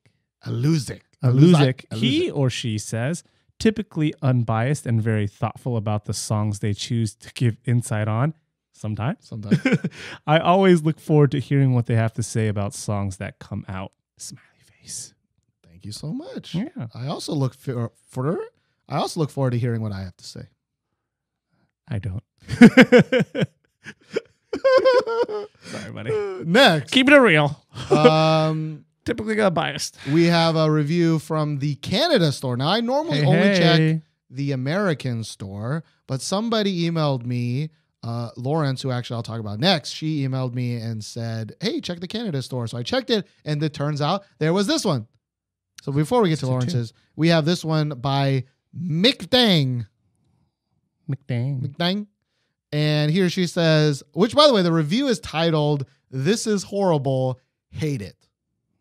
Aluzik. Aluzik. He or she says typically unbiased and very thoughtful about the songs they choose to give insight on. Sometimes. Sometimes. I always look forward to hearing what they have to say about songs that come out. Smiley face. Thank you so much. Yeah. I also look for, for I also look forward to hearing what I have to say. I don't. Sorry, buddy. Next, Keep it real. um, Typically got biased. we have a review from the Canada store. Now, I normally Hey, only check hey. the American store, but somebody emailed me, uh, Lawrence, who actually I'll talk about next. She emailed me and said, "Hey, check the Canada store." So I checked it, and it turns out there was this one. So before we get to two. Lawrence's, we have this one by Mick Dang. McDang. McDang. And he or she says, which by the way, the review is titled This is Horrible, Hate It.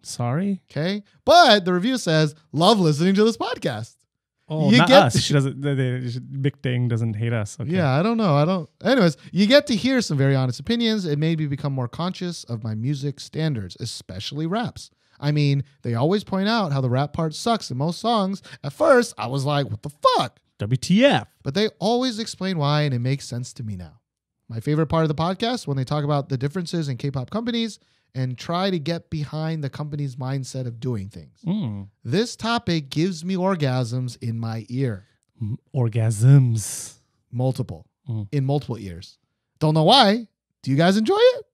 Sorry. Okay. But the review says, Love listening to this podcast. Oh, You not get us. to- she doesn't. They, they, McDang doesn't hate us. Okay. Yeah, I don't know. I don't. Anyways, you get to hear some very honest opinions. It made me become more conscious of my music standards, especially raps. I mean, they always point out how the rap part sucks in most songs. At first, I was like, what the fuck? WTF? but they always explain why, and it makes sense to me now. My favorite part of the podcast when they talk about the differences in K-pop companies and try to get behind the company's mindset of doing things. Mm. This topic gives me orgasms in my ear, Orgasms. multiple, Mm. in multiple ears. Don't know why. Do you guys enjoy it?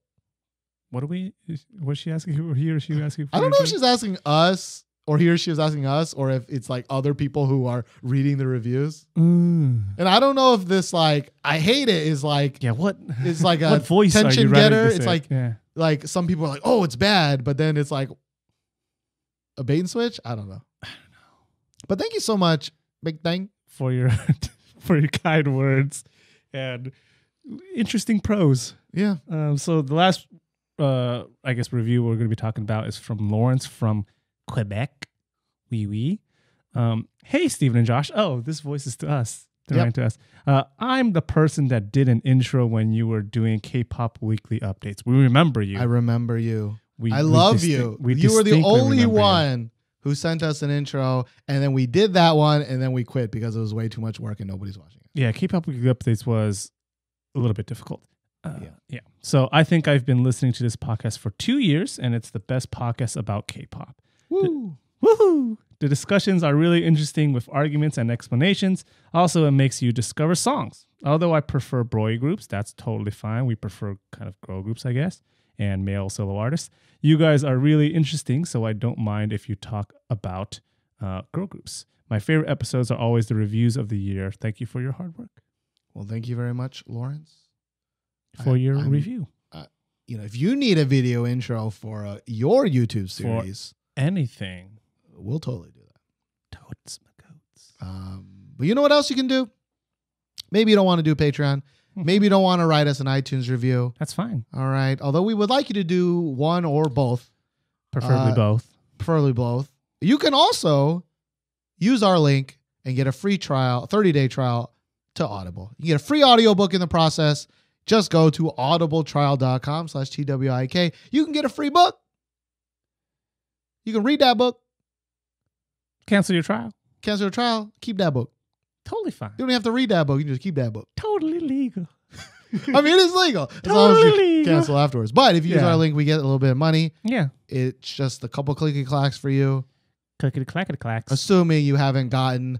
What are we? Was she asking? He or she asking? For I don't know if she's asking us or he or she was asking us or if it's like other people who are reading the reviews. Mm. And I don't know if this like I hate it is like Yeah. What? It's like a voice tension getter. It's like- yeah. like some people are like, oh, it's bad, but then it's like a bait and switch. I don't know. I don't know. But thank you so much, Big Thing. for your for your kind words and interesting prose. Yeah. Um, so the last, uh, I guess, review we're going to be talking about is from Lawrence from Quebec. Wee wee. Um, hey, Stephen and Josh. Oh, this voice is to us. They're Yep. to us. Uh, I'm the person that did an intro when you were doing K-pop weekly updates. We remember you. I remember you. we, I we love distinct- you. we you were the only remember you. one who sent us an intro, and then we did that one, and then we quit because it was way too much work and nobody's watching it. Yeah, K-pop weekly updates was a little bit difficult. Uh, Yeah. yeah. So I think I've been listening to this podcast for two years, and it's the best podcast about K-pop. Woo. Woohoo! The discussions are really interesting with arguments and explanations. Also, it makes you discover songs. Although I prefer boy groups, that's totally fine. We prefer kind of girl groups, I guess, and male solo artists. You guys are really interesting, so I don't mind if you talk about uh, girl groups. My favorite episodes are always the reviews of the year. Thank you for your hard work, Well, thank you very much, Lawrence. for I- your I'm- review. You know, if you need a video intro for uh, your YouTube series, Anything. we'll totally do that. Totes my goats. Um, but you know what else you can do? Maybe you don't want to do Patreon. Hmm. Maybe you don't want to write us an iTunes review. That's fine. All right. Although we would like you to do one or both, Preferably Uh, both. preferably both. You can also use our link and get a free trial, 30 day trial to Audible. You get a free audiobook in the process. Just go to audibletrial.com slash TWIK. You can get a free book. You can read that book, Cancel your trial. cancel your trial, keep that book. Totally fine. You don't have to read that book. You can just keep that book. Totally legal. I mean, it is legal. As long as you Totally legal. cancel afterwards. But if you use our link, we get a little bit of money. Yeah. It's just a couple clicky clacks for you, Clickety clackety clacks. assuming you haven't gotten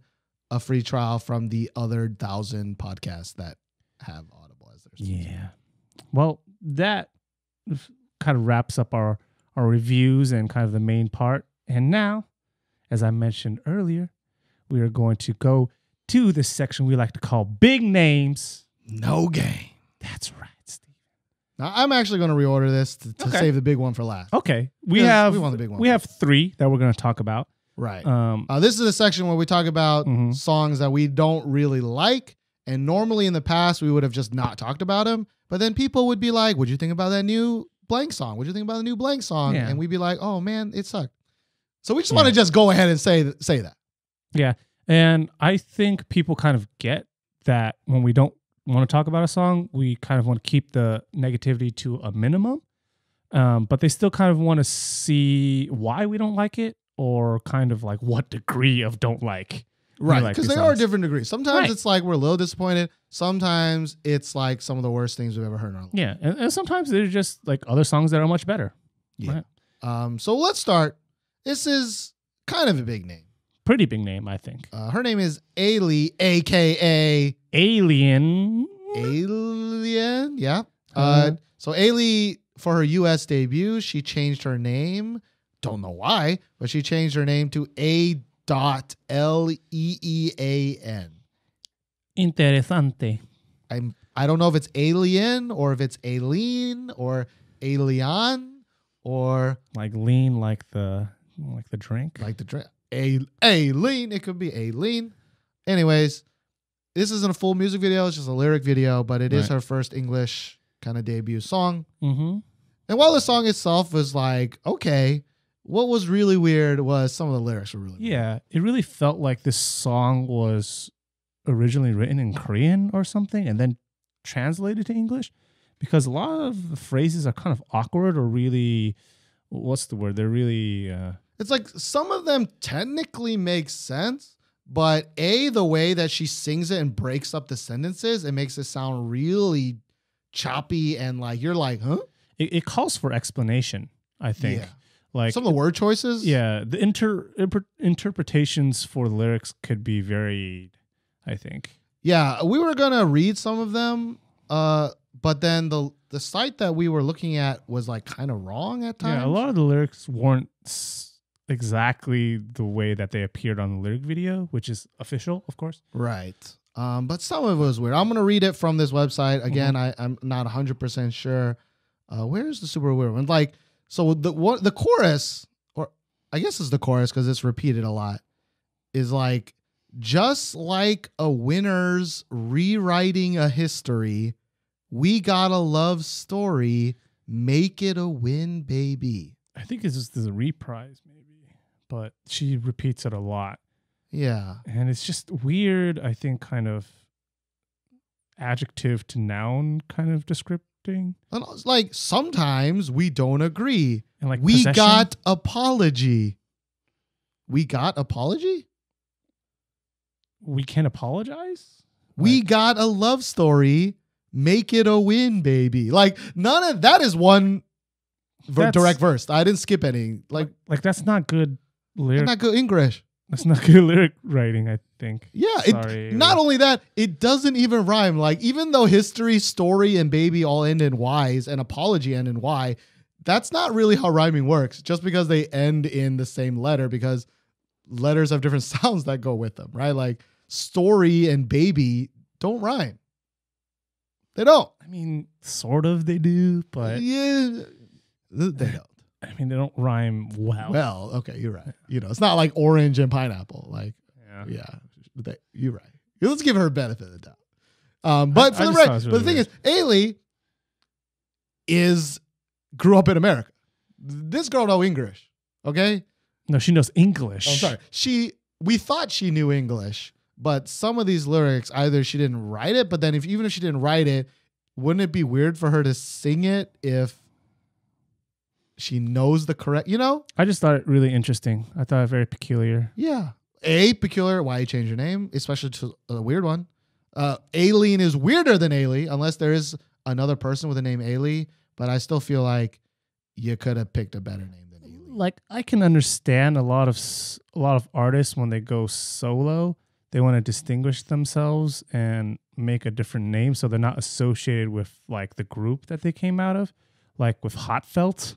a free trial from the other thousand podcasts that have Audible as their sponsor. Yeah. Well, that kind of wraps up our our reviews and kind of the main part. And now, as I mentioned earlier, we are going to go to the section we like to call big names. No game. That's right, Steve. Now, I'm actually going to reorder this to, to Okay. save the big one for last. Okay, we have we want the big one we have three that we're going to talk about. Right. Um, Uh, this is a section where we talk about Mhm. songs that we don't really like. And normally in the past, we would have just not talked about them. But then people would be like, What'd you think about that new blank song? What do you think about the new blank song? Yeah. And we'd be like, oh man, it sucked. So we just Yeah. want to just go ahead and say say that. Yeah. And I think people kind of get that when we don't want to talk about a song, we kind of want to keep the negativity to a minimum. Um, but they still kind of want to see why we don't like it or kind of like what degree of don't like. Right. Because these they are different degrees. Sometimes Right. it's like we're a little disappointed. Sometimes it's like some of the worst things we've ever heard in our life. Yeah. And, and sometimes there's just like other songs that are much better. Yeah. Right. Um, so let's start. This is kind of a big name. Pretty big name, I think. Uh, her name is Ailee, aka Alien. Alien. Yeah. Uh, Uh, so Ailee, for her U.S. debut, she changed her name. Don't know why, but she changed her name to A. Dot L E E A N. Interesante. I'm. I don't know if it's Alien or if it's Aileen or Alien or Like lean like the like the drink. like the drink. A Aileen. It could be Aileen. Anyways, this isn't a full music video. It's just a lyric video, but it is Right. her first English kind of debut song. mm-hmm. And while the song itself was like, okay, what was really weird was some of the lyrics were really weird. Yeah, it really felt like this song was originally written in Korean or something and then translated to English because a lot of the phrases are kind of awkward or really what's the word? They're really uh It's like some of them technically make sense, but A, the way that she sings it and breaks up the sentences, it makes it sound really choppy and like you're like, huh? it, it calls for explanation, I think. Yeah. Like Some of the word choices. yeah, the inter, inter interpretations for the lyrics could be varied, I think. Yeah, we were gonna read some of them, uh, but then the the site that we were looking at was like kind of wrong at times. Yeah, a lot of the lyrics weren't exactly the way that they appeared on the lyric video, which is official, of course. Right. Um, but some of it was weird. I'm gonna read it from this website again. I, I'm not 100 percent sure. Uh, where's the super weird one? Like, so the what the chorus, or I guess it's the chorus because it's repeated a lot, is like just like a winner's rewriting a history. We got a love story. Make it a win, baby. I think it's just a reprise, maybe, but she repeats it a lot, Yeah. and it's just weird. I think kind of adjective to noun kind of descripting, And it's like sometimes we don't agree. and like we possession. got apology. We got apology? we can apologize. We Like- got a love story. Make it a win, baby. Like none of that is one ver- direct verse. I didn't skip any. Like like that's not good lyric. not good English. That's not good lyric writing. I think. Yeah, Sorry. it not only that, it doesn't even rhyme. Like even though history, story, and baby all end in Y's and apology end in Y, that's not really how rhyming works. Just because they end in the same letter, because letters have different sounds that go with them, right? Like story and baby don't rhyme. They don't. I mean, sort of they do, but yeah, they don't. I mean they don't rhyme well. Well, okay, you're right. You know, it's not like orange and pineapple. Like yeah. Yeah, they, you're right. Let's give her a benefit of the doubt. Um, but I- for I the right, was but the really thing is, Ailee is grew up in America. This girl know English. Okay, No, she knows English. I'm sorry. She we thought she knew English, but some of these lyrics either she didn't write it, but then if even if she didn't write it, wouldn't it be weird for her to sing it if she knows the correct? You know, I just thought it really interesting. I thought it very peculiar. Yeah. A peculiar. Why you change your name, especially to a weird one. Uh, Aileen is weirder than Ailee, unless there is another person with the name Ailee. But I still feel like you could have picked a better name than Ailee. Like I can understand a lot of s- a lot of artists when they go solo, they want to distinguish themselves and make a different name so they're not associated with like the group that they came out of, like with HA:TFELT.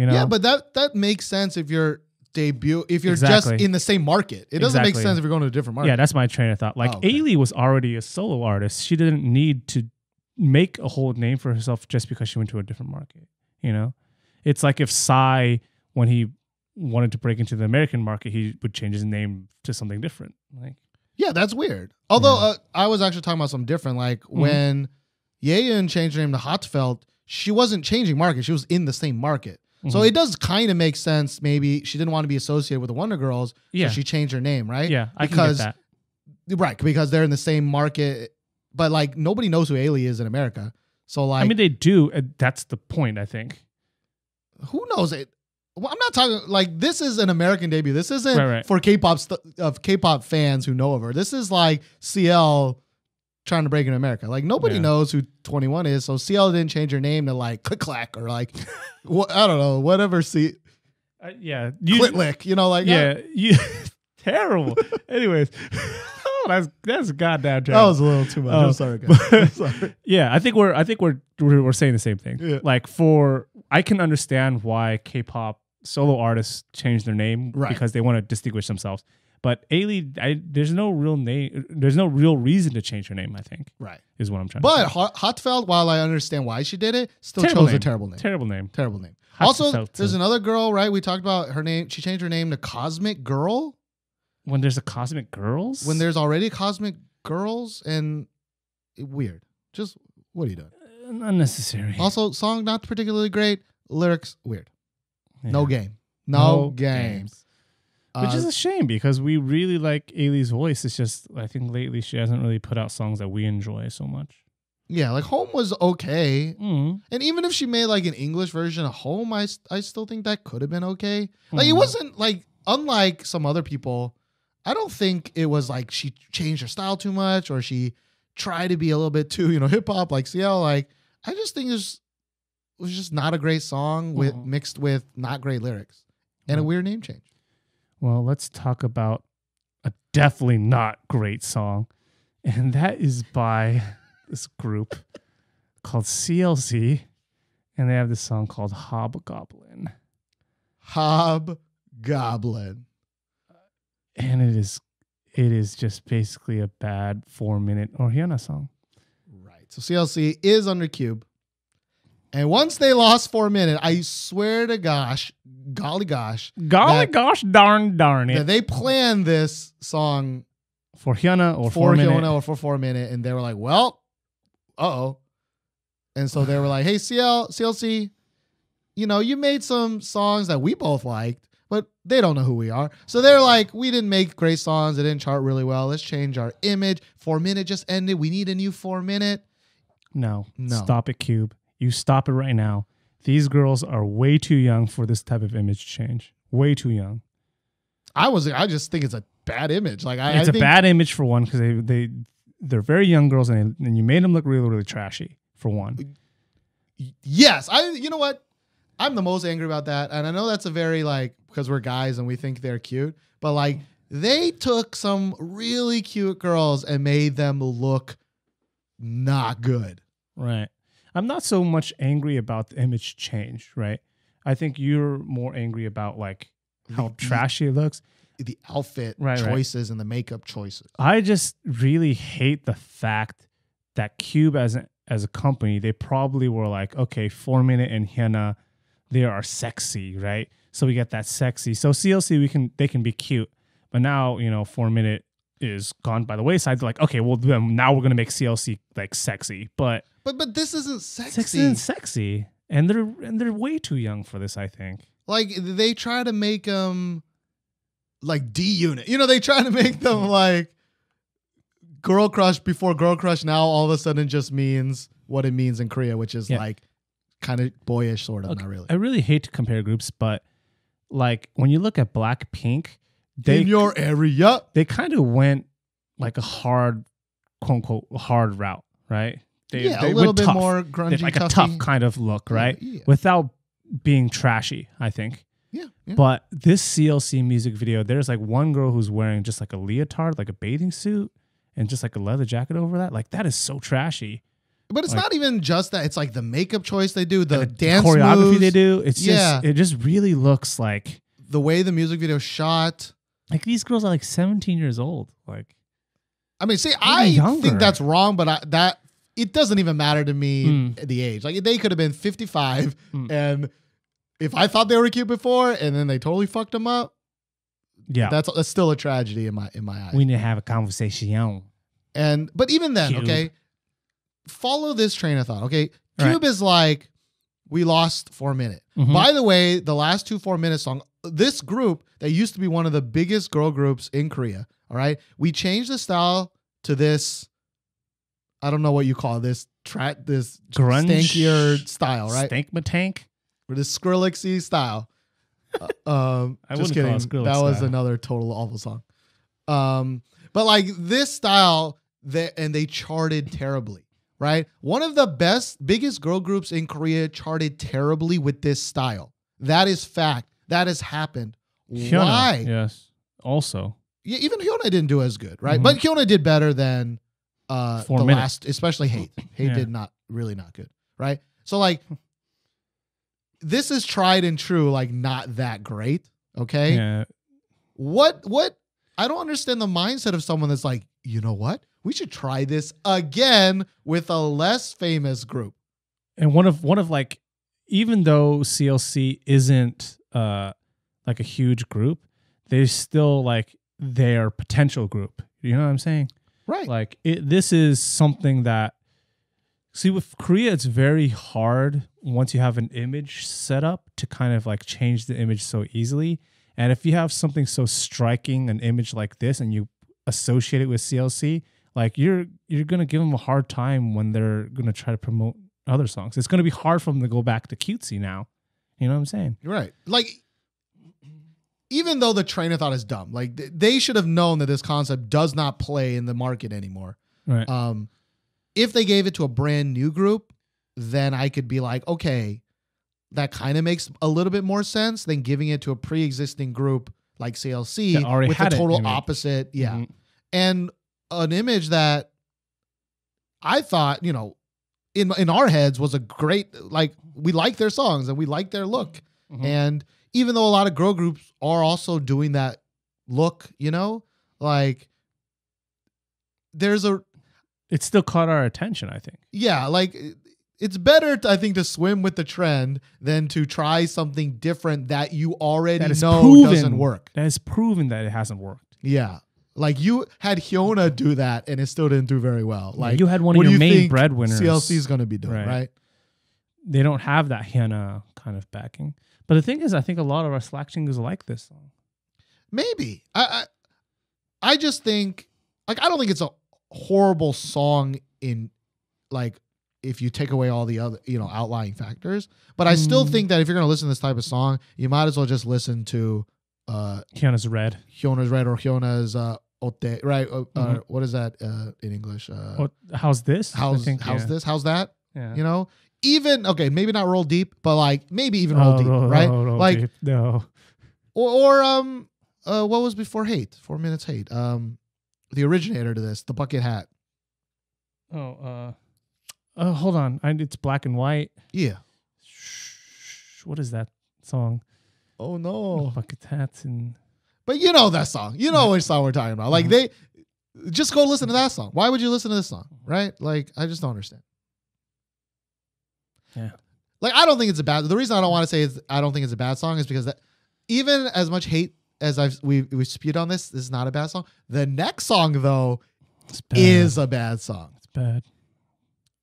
You know? Yeah, but that that makes sense if you're debut if you're Exactly. just in the same market. It doesn't make sense if you're going to a different market. Yeah, that's my train of thought. Like Oh, okay. Ailee was already a solo artist. She didn't need to make a whole name for herself just because she went to a different market. You know? It's like if Psy, when he wanted to break into the American market, he would change his name to something different. Like Yeah, that's weird. Although Yeah. uh, I was actually talking about something different. Like Mm-hmm. when Yeeun changed her name to HA:TFELT, she wasn't changing market; she was in the same market. So it mm-hmm. does kind of make sense. Maybe she didn't want to be associated with the Wonder Girls, Yeah. so she changed her name, right? yeah, I because can get that. right because they're in the same market, but like nobody knows who Ailee is in America. So like, I mean, they do. That's the point. I think. who knows it? Well, I'm not talking like this is an American debut. This isn't Right, right. for K-pop st- of K-pop fans who know of her. This is like CL trying to break in America. Like nobody Yeah. knows who 2NE1 is, so CL didn't change her name to like Click Clack or like what I don't know whatever. C Uh, yeah, you, Clit Lick, you know, like yeah, you terrible. Anyways, oh, that's that's goddamn terrible. that was a little too much. Oh. I'm sorry, guys. I'm sorry. yeah, I think we're I think we're we're, we're saying the same thing. Yeah. Like for I can understand why K-pop solo artists change their name Right. because they want to distinguish themselves. But Ailee, I, there's no real name. There's no real reason to change her name. I think Right. is what I'm trying. But to say. HA:TFELT, while I understand why she did it, still Terrible chose a terrible name. terrible name. terrible name. HA:TFELT, Also, there's another girl, right? We talked about her name. She changed her name to Cosmic Girl When there's a Cosmic Girls, when there's already Cosmic Girls, and weird. Just what are you doing? Uh, unnecessary. Also, song not particularly great. Lyrics weird. Yeah. No game. No, No games. Which Uh, is a shame because we really like Ailee's voice. It's just I think lately she hasn't really put out songs that we enjoy so much. yeah, like Home was okay, Mm. and even if she made like an English version of Home, I I still think that could have been okay. Like it Mhm. wasn't like unlike some other people. I don't think it was like she changed her style too much or she tried to be a little bit too you know hip hop like CL. Like I just think it's it was just not a great song with Mhm. mixed with not great lyrics and a Mhm. weird name change. Well, let's talk about a definitely not great song, and that is by this group called CLC, and they have this song called Hobgoblin, Hobgoblin. and it is it is just basically a bad four minute or Hyuna song. Right. So CLC is under Cube. And once they lost four minutes, I swear to gosh, golly gosh, Golly That- gosh darn darn it they planned this song for Hyuna or for minute. Hyuna or for four minute, and they were like, well, uh oh. And so they were like, hey, CL, CLC, you know, you made some songs that we both liked, but they don't know who we are. So they're like, we didn't make great songs. It didn't chart really well. Let's change our image. Four minute just ended. We need a new four minute. No, No. stop it, Cube. You stop it right now. These girls are way too young for this type of image change. Way too young. I was, I just think it's a bad image. Like, I, it's I a bad image for one because they they they're very young girls and, and you made them look really really trashy for one. Yes, I. You know what? I'm the most angry about that, and I know that's a very like because we're guys and we think they're cute, but like they took some really cute girls and made them look not good. Right. I'm not so much angry about the image change. Right. I think you're more angry about like how The- trashy it looks. The outfit Right, right. choices and the makeup choices. I just really hate the fact that Cube as a, as a company, they probably were like, okay, Four Minute and Hyuna, they are sexy, right? So we get that sexy. So CLC, we can they can be cute, but now you know Four Minute is gone by the wayside. They're like, okay, well then now we're gonna make CLC like sexy, but But but this isn't sexy. sexy and sexy, and they're and they're way too young for this. I think. like they try to make them like D unit. You know, they try to make them mm-hmm. like girl crush before girl crush. Now all of a sudden just means what it means in Korea, which is Yeah. like kind of boyish, sort of. Okay, Not really. I really hate to compare groups, but like when you look at Blackpink, they in your area. they kind of went like a hard, quote unquote, hard route, right? They, yeah, they a little bit tough. more They- grungy, like a tough kind of look, right? Yeah, Without being trashy, I think. yeah, yeah. But this CLC music video, there's like one girl who's wearing just like a leotard, like a bathing suit, and just like a leather jacket over that. Like that is so trashy. But it's like- not even just that. It's like the makeup choice they do, the And dance choreography moves, they do. It's Yeah. just it just really looks like the way the music video shot. like these girls are like 17 years old. Like I mean, see, I younger. think that's wrong, but I, that it doesn't even matter to me Mm. the age. Like they could have been 55, Mm. and if I thought they were cute before, and then they totally fucked them up, yeah, that's that's still a tragedy in my in my eyes. we need to have a conversation. and but even then, Cube. okay, follow this train of thought. Okay, Right. Cube is like we lost four minute. Mhm. By the way, the last two four minute song, this group that used to be one of the biggest girl groups in Korea. All right, we changed the style to this. I don't know what you call this. Tra- this Grunge stankier style, right? Stank tank. Or this Skrillexy style. Uh, um, I just kidding. call it Skrillex that was another total awful song. Um, but like this style, that and they charted terribly, right? One of the best, biggest girl groups in Korea charted terribly with this style. That is fact. That has happened. Hyuna, Why? Yes. Also. Yeah, even Hyuna didn't do as good, right? Mhm. But Hyuna did better than uh Four the Minute. last, especially Hate. Hate Yeah. did not really not good, right? So like this is tried and true, like not that great. Okay. Yeah. What what I don't understand the mindset of someone that's like, you know what? We should try this again with a less famous group. and one of one of like even though CLC isn't uh like a huge group, they're still like their potential group. You know what I'm saying? Right. Like it, this is something that see with Korea, it's very hard once you have an image set up to kind of like change the image so easily. And if you have something so striking, an image like this, and you associate it with CLC, like you're you're gonna give them a hard time when they're gonna try to promote other songs. It's gonna be hard for them to go back to cutesy now. You know what I'm saying? You're right. Like, even though the train of thought is dumb, like th- they should have known that this concept does not play in the market anymore. Right. Um, if they gave it to a brand new group, then I could be like, okay, that kind of makes a little bit more sense than giving it to a pre-existing group like CLC That already with the total image. opposite. Yeah, Mhm. and an image that I thought, you know, in in our heads was a great like we like their songs and we like their look. Mhm. And even though a lot of girl groups are also doing that look, you know, like there's a It still caught our attention. I think. yeah, like it's better to, I think to swim with the trend than to try something different that you already That know proven. doesn't work. That is proven that it hasn't worked. Yeah. Like you had Hyuna do that and it still didn't do very well. Like you had one of your you main think breadwinners. CLC is going to be doing, Right. right? They don't have that Hannah kind of backing. But the thing is, I think a lot of our Slack chingers like this song. Maybe. I, I I just think like I don't think it's a horrible song in like if you take away all the other you know outlying factors. But I still Mm. think that if you're gonna listen to this type of song, you might as well just listen to uh Hannah's red. Hyuna's Red or Hyuna's uh Ote, right? Uh, uh, Mhm. what is that uh, in English? Uh, How's this? How's think, how's yeah. this? How's that? Yeah. You know, even okay, maybe not roll deep, but like maybe even roll Oh, deep, roll- right? roll- roll like deep. no. or, or um uh what was before hate four minutes hate um the originator to this the bucket hat Oh, uh, oh, hold on. I, it's black and white. yeah Shh, What is that song? oh no Bucket hats and but you know that song you know which song we're talking about like they just go listen to that song why would you listen to this song right like i just don't understand Yeah. like i don't think it's a bad the reason i don't want to say it's i don't think it's a bad song is because that even as much hate as i've we we spewed on this this is not a bad song the next song though is a bad song It's bad.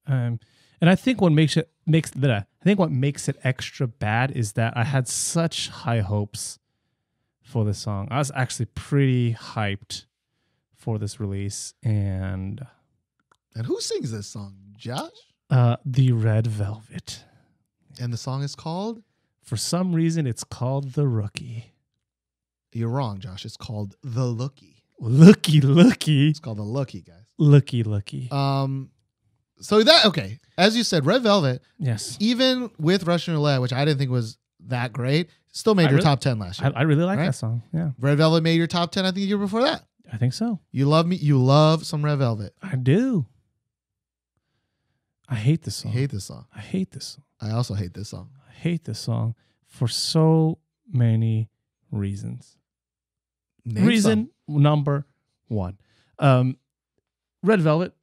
Um, and I think what makes it makes that I think what makes it extra bad is that I had such high hopes for this song. I was actually pretty hyped for this release, and and who sings this song josh uh, the Red Velvet. and the song is called For some reason, it's called the Rookie. You're wrong, Josh. It's called The Lookie. Looky, looky, It's called The Lookie, guys. looky, looky. Um, so that okay, as you said, Red Velvet, yes, even with Russian Roulette, which I didn't think was that great, still made I your really- top ten last I, year. I really like Right? that song. Yeah, Red Velvet made your top ten, I think, the year before that. I think so. You love me. You love some Red Velvet. I do. I hate this song. I hate this song. I hate this song. I also hate this song. I hate this song for so many reasons. Name Reason number one. Um, Red Velvet,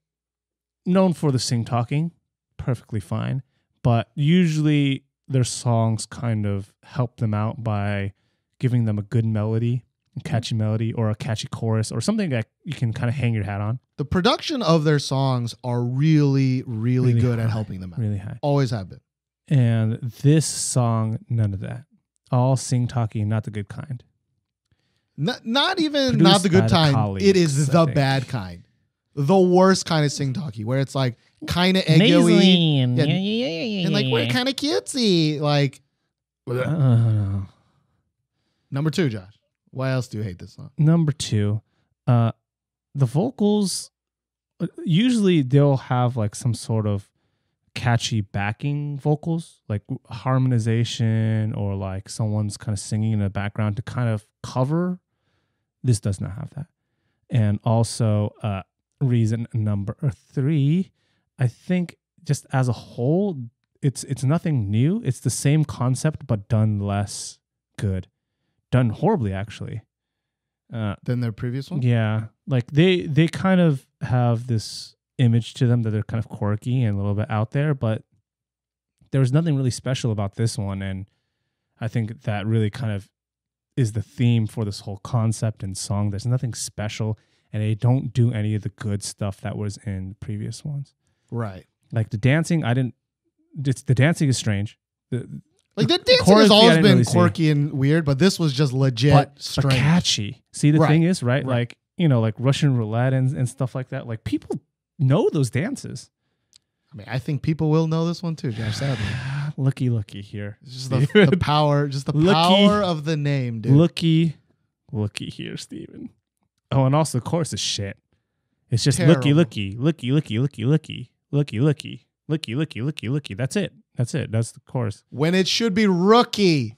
known for the sing talking, perfectly fine. But usually their songs kind of help them out by giving them a good melody, catchy melody, or a catchy chorus, or something that you can kind of hang your hat on. The production of their songs are really, really, Really good at helping them out. Really high. Always have been. And this song, none of that. All sing talking, not the good kind. Not, not even Produced not the good kind. it is the bad kind. The worst kind of sing talky, where it's like kind of echoey and, Yeah, and like we're kind of cutesy. Like Uh, number two, Josh. Why else do you hate this song? number two, uh, the vocals. uh, Usually they'll have like some sort of catchy backing vocals, like harmonization or like someone's kind of singing in the background to kind of cover. This does not have that. And also, uh, reason number three, I think just as a whole, it's it's nothing new. It's the same concept but done less good, done horribly actually. Uh, Than their previous one. yeah, like they they kind of have this image to them that they're kind of quirky and a little bit out there, but there was nothing really special about this one, and I think that really kind of is the theme for this whole concept and song. There's nothing special, and they don't do any of the good stuff that was in previous ones. Right. Like the dancing, I didn't. It's, the dancing is strange. The, like the dancing has always been really quirky see. and weird, but this was just legit but, but catchy. See, the right. thing is, right, right, Like you know, like Russian roulette and, and stuff like that. Like people know those dances. I mean, I think people will know this one too, Josh. Sadly, looky, looky here. Just the, the, power, just the looky, power of the name, dude. Looky, looky here, Stephen. Oh, and also, the chorus is shit. It's just Terrible. looky, looky, looky, looky, looky, looky, looky, looky looky, looky, licky, looky. That's it. That's it. That's the chorus. when it should be rookie.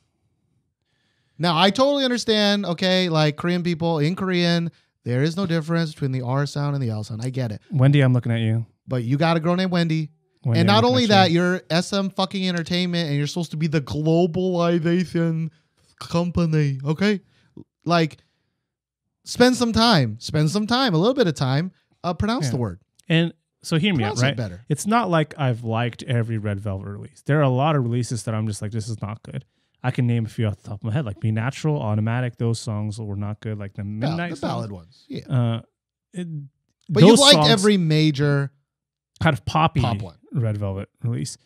Now, I totally understand, okay, like Korean people in Korean, there is no difference between the R sound and the L sound. I get it. Wendy, I'm looking at you. But you got a girl named Wendy. Wendy, and I'm not only that, you. you're SM fucking entertainment and you're supposed to be the globalization company, okay? Like, spend some time, spend some time, a little bit of time, uh, pronounce Yeah. the word. and so hear me out, right? better. It's not like I've liked every Red Velvet release. There are a lot of releases that I'm just like, this is not good. I can name a few off the top of my head, like Be Natural, Automatic. Those songs were not good. Like the Midnight the songs. ballad ones. Yeah. Uh, it, But you've liked every major kind of poppy Pop one. Red Velvet release.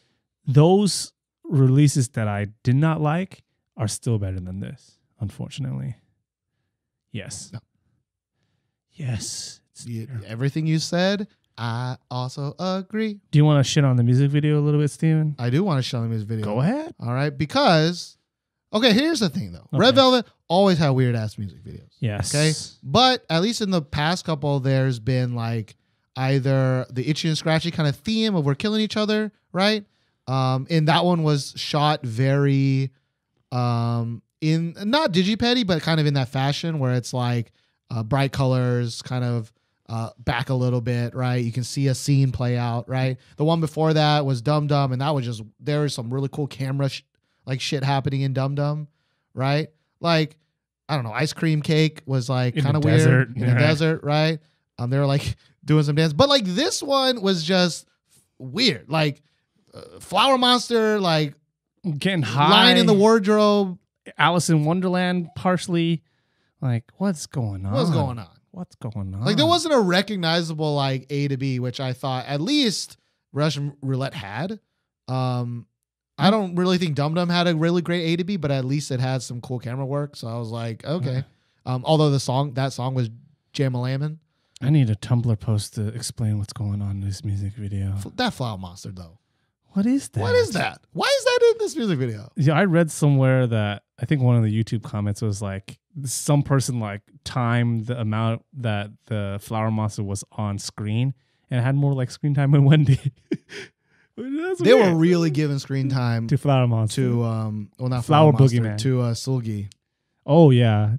Those releases that I did not like are still better than this, unfortunately. Yes. No. Yes. You- everything you said. I also agree. Do you want to shit on the music video a little bit, Stephen? I do want to show him his video. Go ahead. All right, because okay, here's the thing though. Okay. Red Velvet always had weird ass music videos. Yes. Okay, but at least in the past couple, there's been like either the itchy and scratchy kind of theme of we're killing each other, right? Um, and that one was shot very, um, in not digipetty, but kind of in that fashion where it's like uh, bright colors, kind of uh, back a little bit, right? You can see a scene play out, right? The one before that was Dum Dum, and that was just there was some really cool camera sh- like shit happening in Dum Dum, right? Like I don't know, ice cream cake was like kind of weird desert, in the right. desert, right? Um, they were like doing some dance, but like this one was just weird, like uh, Flower Monster, like Getting high. lying in the wardrobe. Alice in Wonderland, partially. Like, what's going on? What's going on? What's going on? Like there wasn't a recognizable like A to B, which I thought at least Russian roulette had. Um, I don't really think Dum Dum had a really great A to B, but at least it had some cool camera work. So I was like, okay. Um, although the song that song was Jamalaman. I need a Tumblr post to explain what's going on in this music video. F- That Flower Monster though. What is that? What is that? Why is that in this music video? Yeah, I read somewhere that I think one of the YouTube comments was like some person like timed the amount that the flower monster was on screen and had more like screen time than Wendy. That's They were really giving screen time to flower monster. to um well not Flower Flower, Monster, Boogeyman. to uh Seulgi. oh yeah,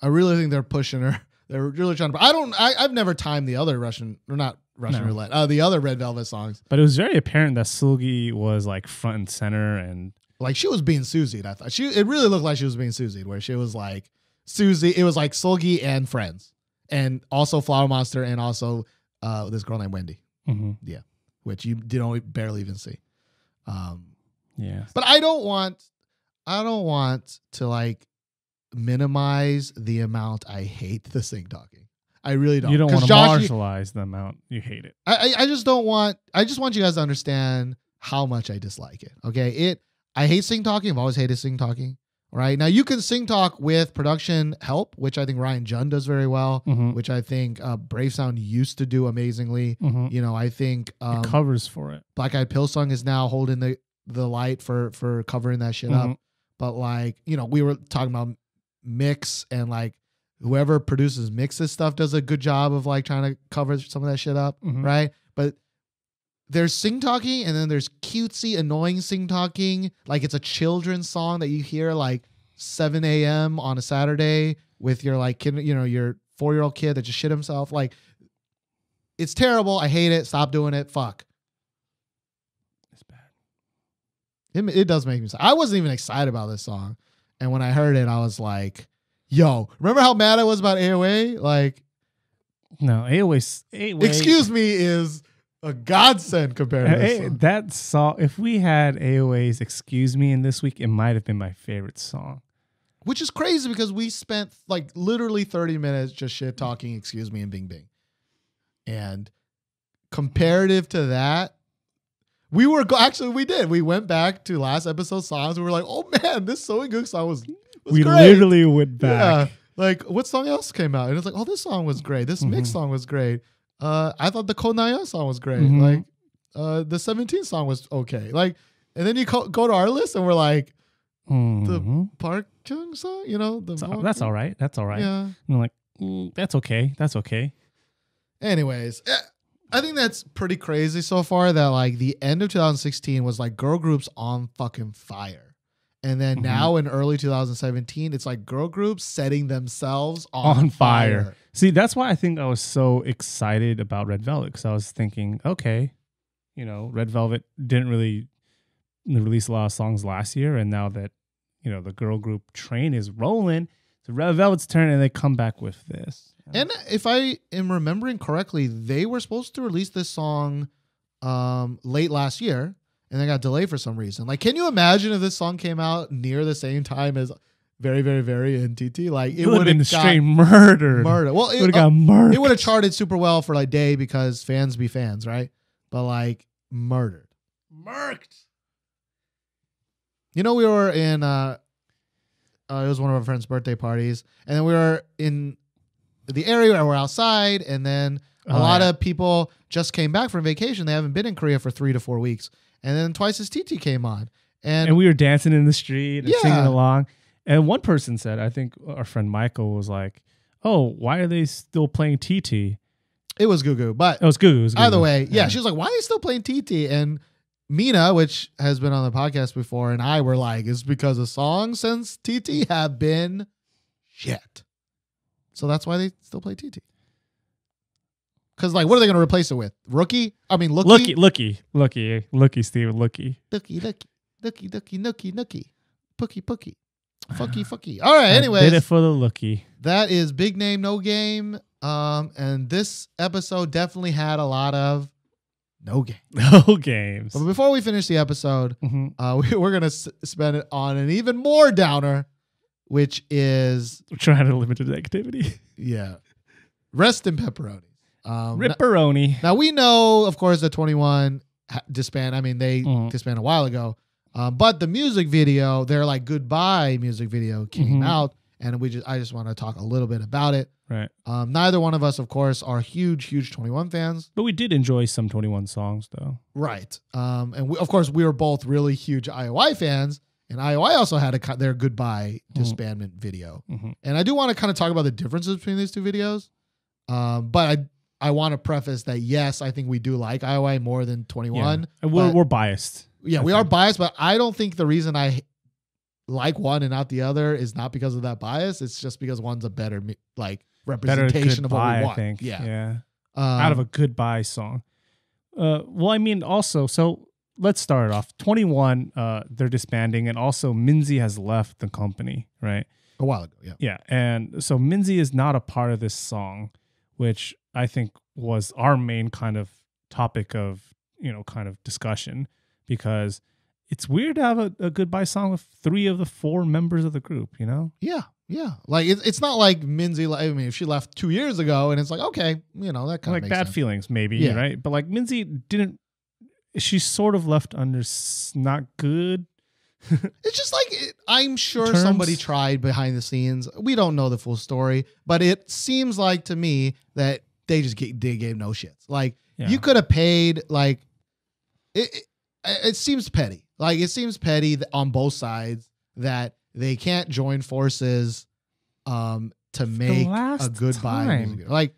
I really think they're pushing her. They're really trying to. I don't. I, I've never timed the other Russian or not Russian No. roulette. Uh, the other Red Velvet songs. but it was very apparent that Seulgi was like front and center and Like she was being Suzied. I thought she. It really looked like she was being Suzied, where she was like Suzy. It was like Seulgi and friends, and also Flower Monster, and also uh this girl named Wendy, Mhm. which you did only barely even see. Um, yeah. But I don't want I don't want to like minimize the amount I hate the sing talking. I really don't. You don't want to Josh, marginalize the amount you hate it. I, I I just don't want I just want you guys to understand how much I dislike it. Okay, it I hate sing talking. I've always hated sing talking. Right now, you can sing talk with production help, which I think Ryan Jhun does very well, Mhm. which I think uh, Brave Sound used to do amazingly. Mhm. You know, I think um, it covers for it. Black Eyed Pilseung is now holding the the light for for covering that shit up. Mhm. But like, you know, we were talking about mix and like whoever produces mixes stuff does a good job of like trying to cover some of that shit up, Mhm. right? But there's sing talking and then there's cutesy, annoying sing talking. Like it's a children's song that you hear like 7 a.m. on a Saturday with your like kid, you know, your four year old kid that just shit himself. Like it's terrible. I hate it. Stop doing it. Fuck. It's bad. It, it does make me sad. I wasn't even excited about this song. And when I heard it, I was like, yo, remember how mad I was about AOA? Like, No, AOA. AOA excuse me is a godsend compared to this A- song. that song. If we had AOA's "Excuse Me" in this week, it might have been my favorite song. Which is crazy because we spent like literally 30 minutes just shit talking, excuse me, and bing bing. And comparative to that, we were go- actually we did. We went back to last episode songs. We were like, oh man, this Seo In Guk song was, was we great. literally went back. Yeah. Like, what song else came out? And it's like, oh, this song was great. This mix Mhm. song was great. Uh, I thought the Konaya song was great. Mhm. Like, uh, the 17 song was okay. Like, and then you co- go to our list and we're like, Mhm. Park Kyung song, you know, the So that's all right. That's all right. Yeah. And I'm like, mm, that's okay. That's okay. Anyways, eh, I think that's pretty crazy so far that like the end of 2016 was like girl groups on fucking fire. And then Mhm. now in early 2017, it's like girl groups setting themselves on, On fire. fire. See, that's why I think I was so excited about Red Velvet because I was thinking, okay, you know, Red Velvet didn't really release a lot of songs last year, and now that you know the girl group train is rolling, it's Red Velvet's turn, and they come back with this. And if I am remembering correctly, they were supposed to release this song um, late last year, and they got delayed for some reason. Like, can you imagine if this song came out near the same time as "Very, Very, Very" and TT? Like, it it would would have been have straight got murdered. murder. Well, it Would have uh, got murdered. it would have charted super well for like day because fans be fans, right? But like murdered. murked. You know, we were in uh, uh it was one of our friends' birthday parties, and then we were in the area where we're outside, and then a Oh, lot yeah. of people just came back from vacation. They haven't been in Korea for three to four weeks. And then twice as TT came on. And, and we were dancing in the street and Yeah. singing along. And one person said, I think our friend Michael was like, "Oh, why are they still playing TT?" it was Goo Goo. But It was. It was either way, yeah, she was like, why are you still playing TT? And Mina, which has been on the podcast before, and I were like, it's because the songs since TT have been shit. So that's why they still play TT. Because, like, what are they going to replace it with? Rookie? I mean, looky? looky, looky, looky, looky, Stephen, looky. Looky, looky, looky, looky, nookie, nookie. Pookie, pookie. Fucky, fucky. All right, I anyways. did it for the looky. that is big name no game um and this episode definitely had a lot of no game No games. but before we finish the episode Mhm. uh we, we're gonna s- spend it on an even more downer which is We're trying to limit the negativity. yeah rest in pepperoni um Ripperoni. now we know of course that 2NE1 ha- disband i mean they Mhm. disbanded a while ago um but the music video their like goodbye music video came Mhm. out and we just i just want to talk a little bit about it Right. Um, neither one of us, of course, are huge, huge 2NE1 fans. But we did enjoy some 2NE1 songs, though. Right. Um, and we, of course, we were both really huge IOI fans. And IOI also had a, their goodbye Mhm. disbandment video. Mhm. And I do want to kind of talk about the differences between these two videos. Um, but I I want to preface that, yes, I think we do like IOI more than 2NE1. Yeah. And we're, but- we're biased. Yeah, I we are biased, but I don't think the reason I like one and not the other is not because of that bias. It's just because one's a better, like, Better representation of what we I want. think. Yeah. Yeah. Um, Out of a goodbye song. Uh, well, I mean, also, so let's start it off. 2NE1, uh, they're disbanding, and also Minzy has left the company, right? a while ago. Yeah. Yeah, and so Minzy is not a part of this song, which I think was our main kind of topic of you know kind of discussion because it's weird to have a, a goodbye song with three of the four members of the group. You know, Yeah, yeah. Like it's it's not like Minzy. I mean, if she left two years ago, and it's like okay, you know that kind of like bad sense. feelings maybe, Yeah. right? But like Minzy didn't she's sort of left under not good. It's just like it, I'm sure Terms? somebody tried behind the scenes. We don't know the full story, but it seems like to me that they just get, they gave no shits. Like Yeah. you could have paid like it, it. It seems petty. Like it seems petty on both sides that they can't join forces um to make a goodbye. time. Like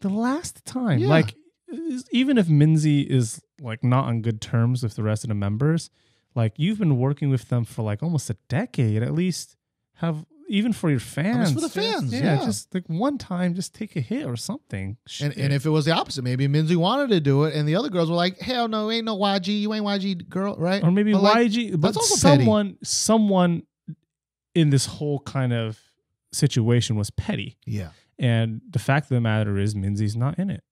the last time. Yeah. Like even if Minzy is like not on good terms with the rest of the members, like you've been working with them for like almost a decade at least. Have even for your fans, for the just- fans, yeah. just like one time, just take a hit or something. And, and if it was the opposite, maybe Minzy wanted to do it, and the other girls were like, "Hell no, ain't no YG, you ain't YG girl, right?" or maybe But, like, YG, but that's also petty. someone, someone in this whole kind of situation was petty. yeah, And the fact of the matter is, Minzy's not in it.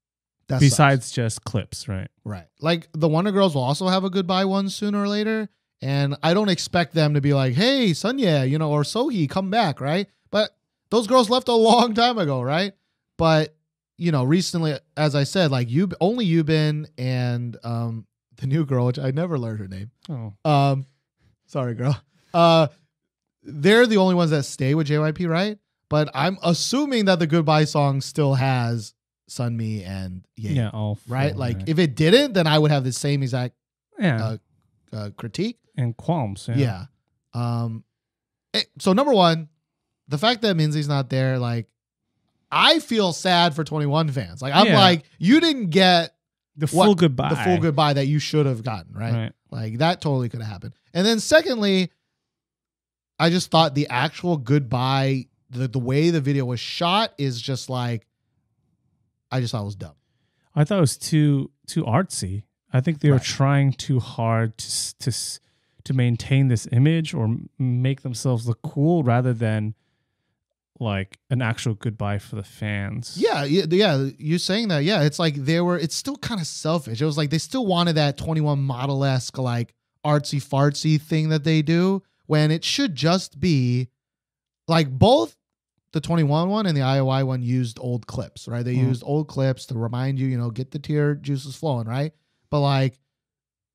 that's Besides just clips, right? right. Like the Wonder Girls will also have a goodbye one sooner or later, and I don't expect them to be like, "Hey, Sunya, you know, or Sohee, come back," right? But those girls left a long time ago, right? But you know, recently, as I said, like you, only Yubin and um the new girl, which I never learned her name. Oh, Um, sorry, girl. Uh, they're the only ones that stay with JYP, right? But I'm assuming that the goodbye song still has Sunmi and Ye, yeah, all right? four, Like if it didn't, then I would have the same exact yeah, uh, uh, critique. and qualms. Yeah. Yeah. Um. eh, so number one, the fact that Minzy's not there, like, I feel sad for 2NE1 fans. Like I'm Yeah. like, you didn't get the what- full goodbye. the full goodbye that you should have gotten, right? Right. Like that totally could have happened. And then secondly, I just thought the actual goodbye, the, the way the video was shot is just like I just thought it was dumb. I thought it was too too artsy. I think they were Right. trying too hard to to to maintain this image or make themselves look cool rather than like an actual goodbye for the fans. Yeah, yeah, yeah. You saying that? Yeah, it's like they were. It's still kind of selfish. It was like they still wanted that 2NE1 model esque like artsy fartsy thing that they do when it should just be like both the 2NE1 one and the IOI one used old clips, right? They Mhm. used old clips to remind you, you know, get the tear juices flowing, right? But like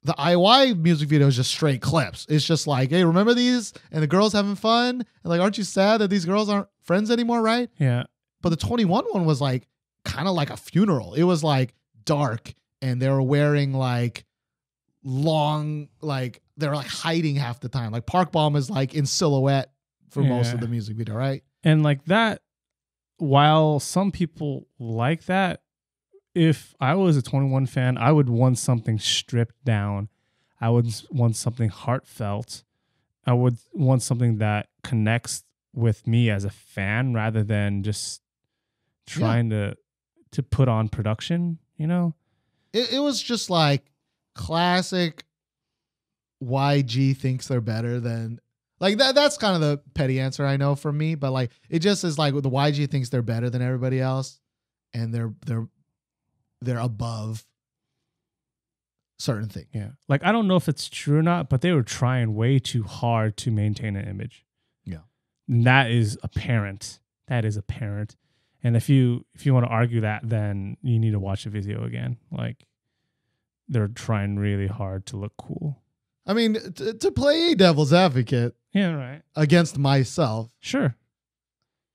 the IOI music video is just straight clips. It's just like, hey, remember these? And the girls having fun. And like, aren't you sad that these girls aren't friends anymore, right? Yeah. But the 2NE1 one was like kind of like a funeral. It was like dark and they were wearing like long, like they're like hiding half the time. Like Park Bom is like in silhouette for most of the music video, right? And like that while some people like that if I was a 2NE1 fan, I would want something stripped down. I would want something heartfelt. I would want something that connects with me as a fan rather than just trying to to put on production, you know? It, it was just like classic YG thinks they're better than like that that's kind of the petty answer I know from me, but like it just is like the YG thinks they're better than everybody else and they're they're they're above certain things. Yeah. Like I don't know if it's true or not, but they were trying way too hard to maintain an image. Yeah. And that is apparent. That is apparent. And if you if you want to argue that, then you need to watch the video again. Like they're trying really hard to look cool. I mean, t- to play a devil's advocate Yeah, right. against myself, Sure.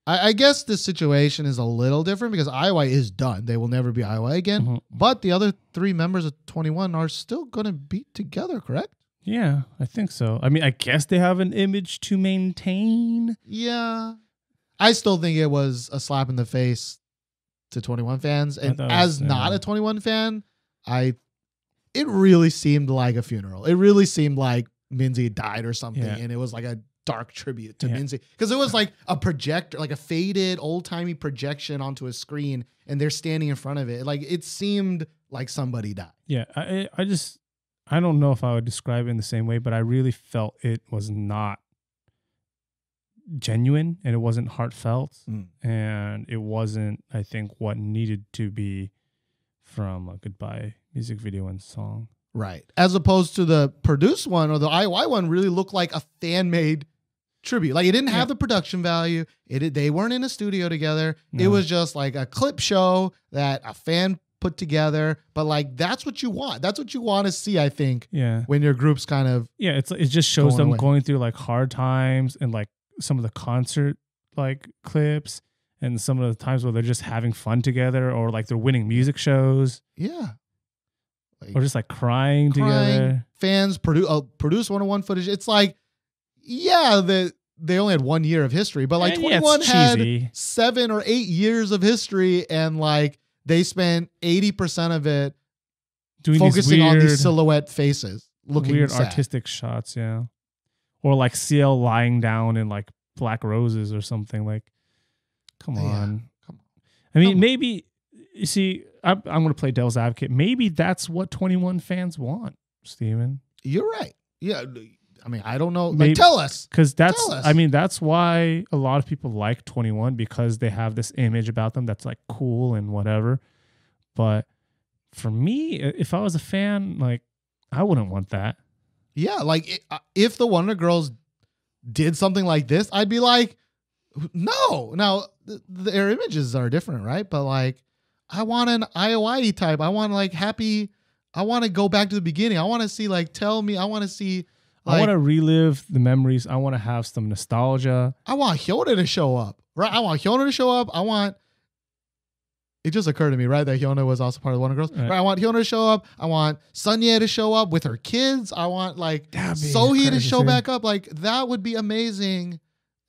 I, I guess this situation is a little different because IOI is done. They will never be IOI again. Mhm. But the other three members of 2NE1 are still going to be together, correct? Yeah, I think so. I mean, I guess they have an image to maintain. Yeah. I still think it was a slap in the face to 2NE1 fans. And as was, not uh, a 2NE1 fan, I it really seemed like a funeral. It really seemed like Minzy died or something. Yeah. And it was like a dark tribute to Yeah. Minzy. Because it was like a projector, like a faded old-timey projection onto a screen, and they're standing in front of it. Like it seemed like somebody died. Yeah, I I just I don't know if I would describe it in the same way, but I really felt it was not genuine and it wasn't heartfelt Mm. and it wasn't I think what needed to be from a goodbye music video and song. Right. As opposed to the produced one or the IOI one really looked like a fan made tribute. Like it didn't have Yeah. the production value. It they weren't in a studio together. It was just like a clip show that a fan put together, but like that's what you want. That's what you want to see, I think, Yeah. when your group's kind of Yeah, it's it just shows them away. going through like hard times and like some of the concert like clips and some of the times where they're just having fun together or like they're winning music shows yeah. Like, or just like crying, Crying. together. fans produce uh, produce one on one footage. It's like, yeah, the they only had one year of history, but like yeah, 2NE1 had cheesy. seven or eight years of history, and like they spent eighty percent of it Doing focusing these on weird, these silhouette faces, looking weird sad. artistic shots, yeah. Or like CL lying down in like black roses or something like come Yeah, on. come on. I mean, Come maybe you see I'm, I'm going to play devil's advocate. Maybe that's what 2NE1 fans want, Stephen. You're right. Yeah, I mean, I don't know. Like, tell us. Because that's, us. I mean, that's why a lot of people like 2NE1 because they have this image about them that's like cool and whatever. But for me, if I was a fan, like, I wouldn't want that. Yeah, like uh, if the Wonder Girls did something like this, I'd be like, no. Now th- their images are different, right? But like, I want an IOI type. I want like happy. I want to go back to the beginning. I want to see like tell me. I want to see. I want to relive the memories. I want to have some nostalgia. I want Hyuna to show up, right? I want Hyuna to show up. I want. It just occurred to me, right, that Hyuna was also part of the Wonder Girls. Right. Right. I want Hyuna to show up. I want Sunye to show up with her kids. I want like That'd Sohee to show back up. Like that would be amazing.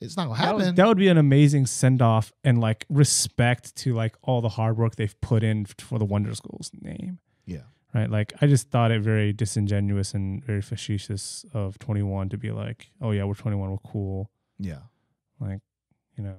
It's not gonna That would, happen. that would be an amazing send off and like respect to like all the hard work they've put in for the Wonder Girls name. yeah. Right. Like I just thought it very disingenuous and very facetious of 2NE1 to be like, oh yeah, we're 2NE1, we're cool. Yeah. Like, you know.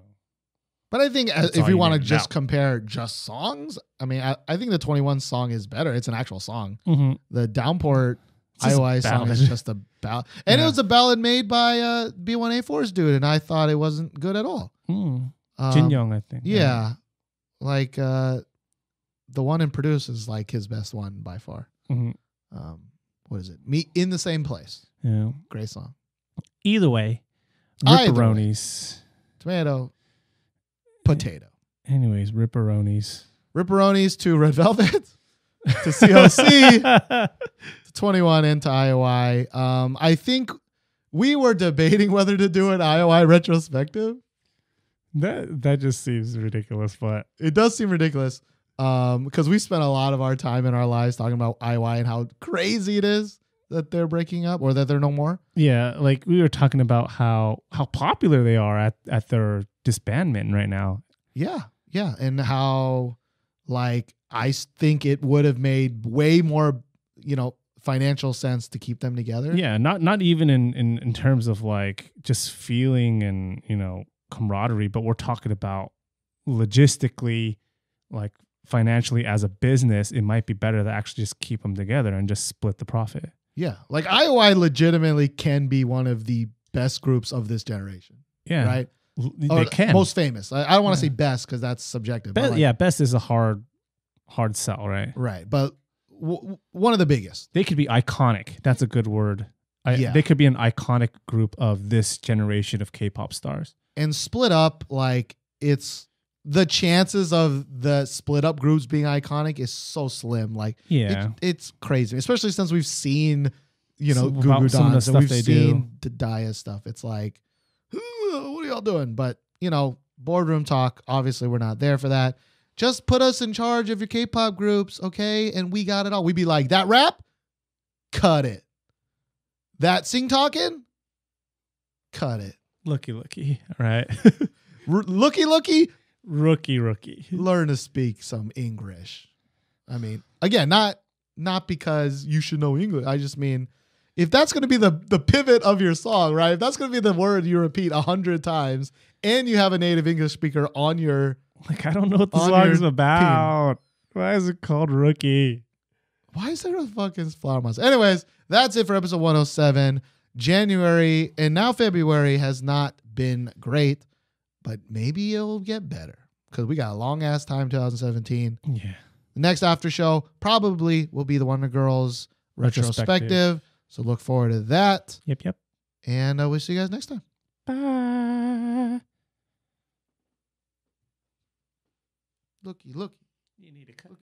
But I think as, if you want to just now. compare just songs, I mean, I, I think the 2NE1 song is better. It's an actual song. Mm-hmm. The Downpour IOI song is just a ballad. And it was a ballad made by uh, B1A4's dude, and I thought it wasn't good at all. Mm. Um, Jin Young, I think. Yeah. Like uh, the one in Produce is like his best one by far. Mhm. Um, what is it? Me in the same place. Yeah. Great song. Either way, Either way. ripperonis. Tomato, potato. Anyways, ripperonis. Ripperonis to Red Velvet, to CLC, to 2NE1 into IOI. Um, I think we were debating whether to do an IOI retrospective. that that just seems ridiculous, but It does seem ridiculous um, because we spent a lot of our time in our lives talking about IOI and how crazy it is that they're breaking up or that they're no more. yeah, like we were talking about how how popular they are at at their disbandment right now. Yeah, yeah, and how like I think it would have made way more, you know, financial sense to keep them together. Yeah, not not even in in in terms of like just feeling and you know camaraderie, but we're talking about logistically, like financially as a business, it might be better to actually just keep them together and just split the profit. yeah. Like IOI legitimately can be one of the best groups of this generation, Yeah, right? Or They can. most famous. I, I don't want to Yeah. say best because that's subjective. Be- but like- yeah, best is a hard hard sell, right? right. But one of the biggest. They could be iconic. That's a good word. I, Yeah. They could be an iconic group of this generation of K-pop stars. and split up like it's the chances of the split up groups being iconic is so slim. Like it- Yeah. it's crazy especially since we've seen you know Some- Goo about Goo some Dolls and we've do. seen the Daya stuff. It's like "Ooh, what are y'all doing? But you know boardroom talk obviously we're not there for that. Just put us in charge of your K-pop groups okay? And we got it all. We'd be like that rap? Cut it. That sing talking? Cut it. Looky, looky. All right. Looky looky rookie, rookie. learn to speak some English. I mean, again, not not because you should know English. I just mean if that's going to be the the pivot of your song, right? If that's going to be the word you repeat a hundred times, and you have a native English speaker on your, Like, I don't know what the song is about. Why is it called Rookie? why is there a fucking flower mouse? Anyways, that's it for episode 107. January and now February has not been great, but maybe it'll get better because we got a long ass time 2017. Yeah. The next after show probably will be the Wonder Girls retrospective. Retrospective. So look forward to that. Yep, yep. And uh, we'll see you guys next time. Bye. Looky, looky.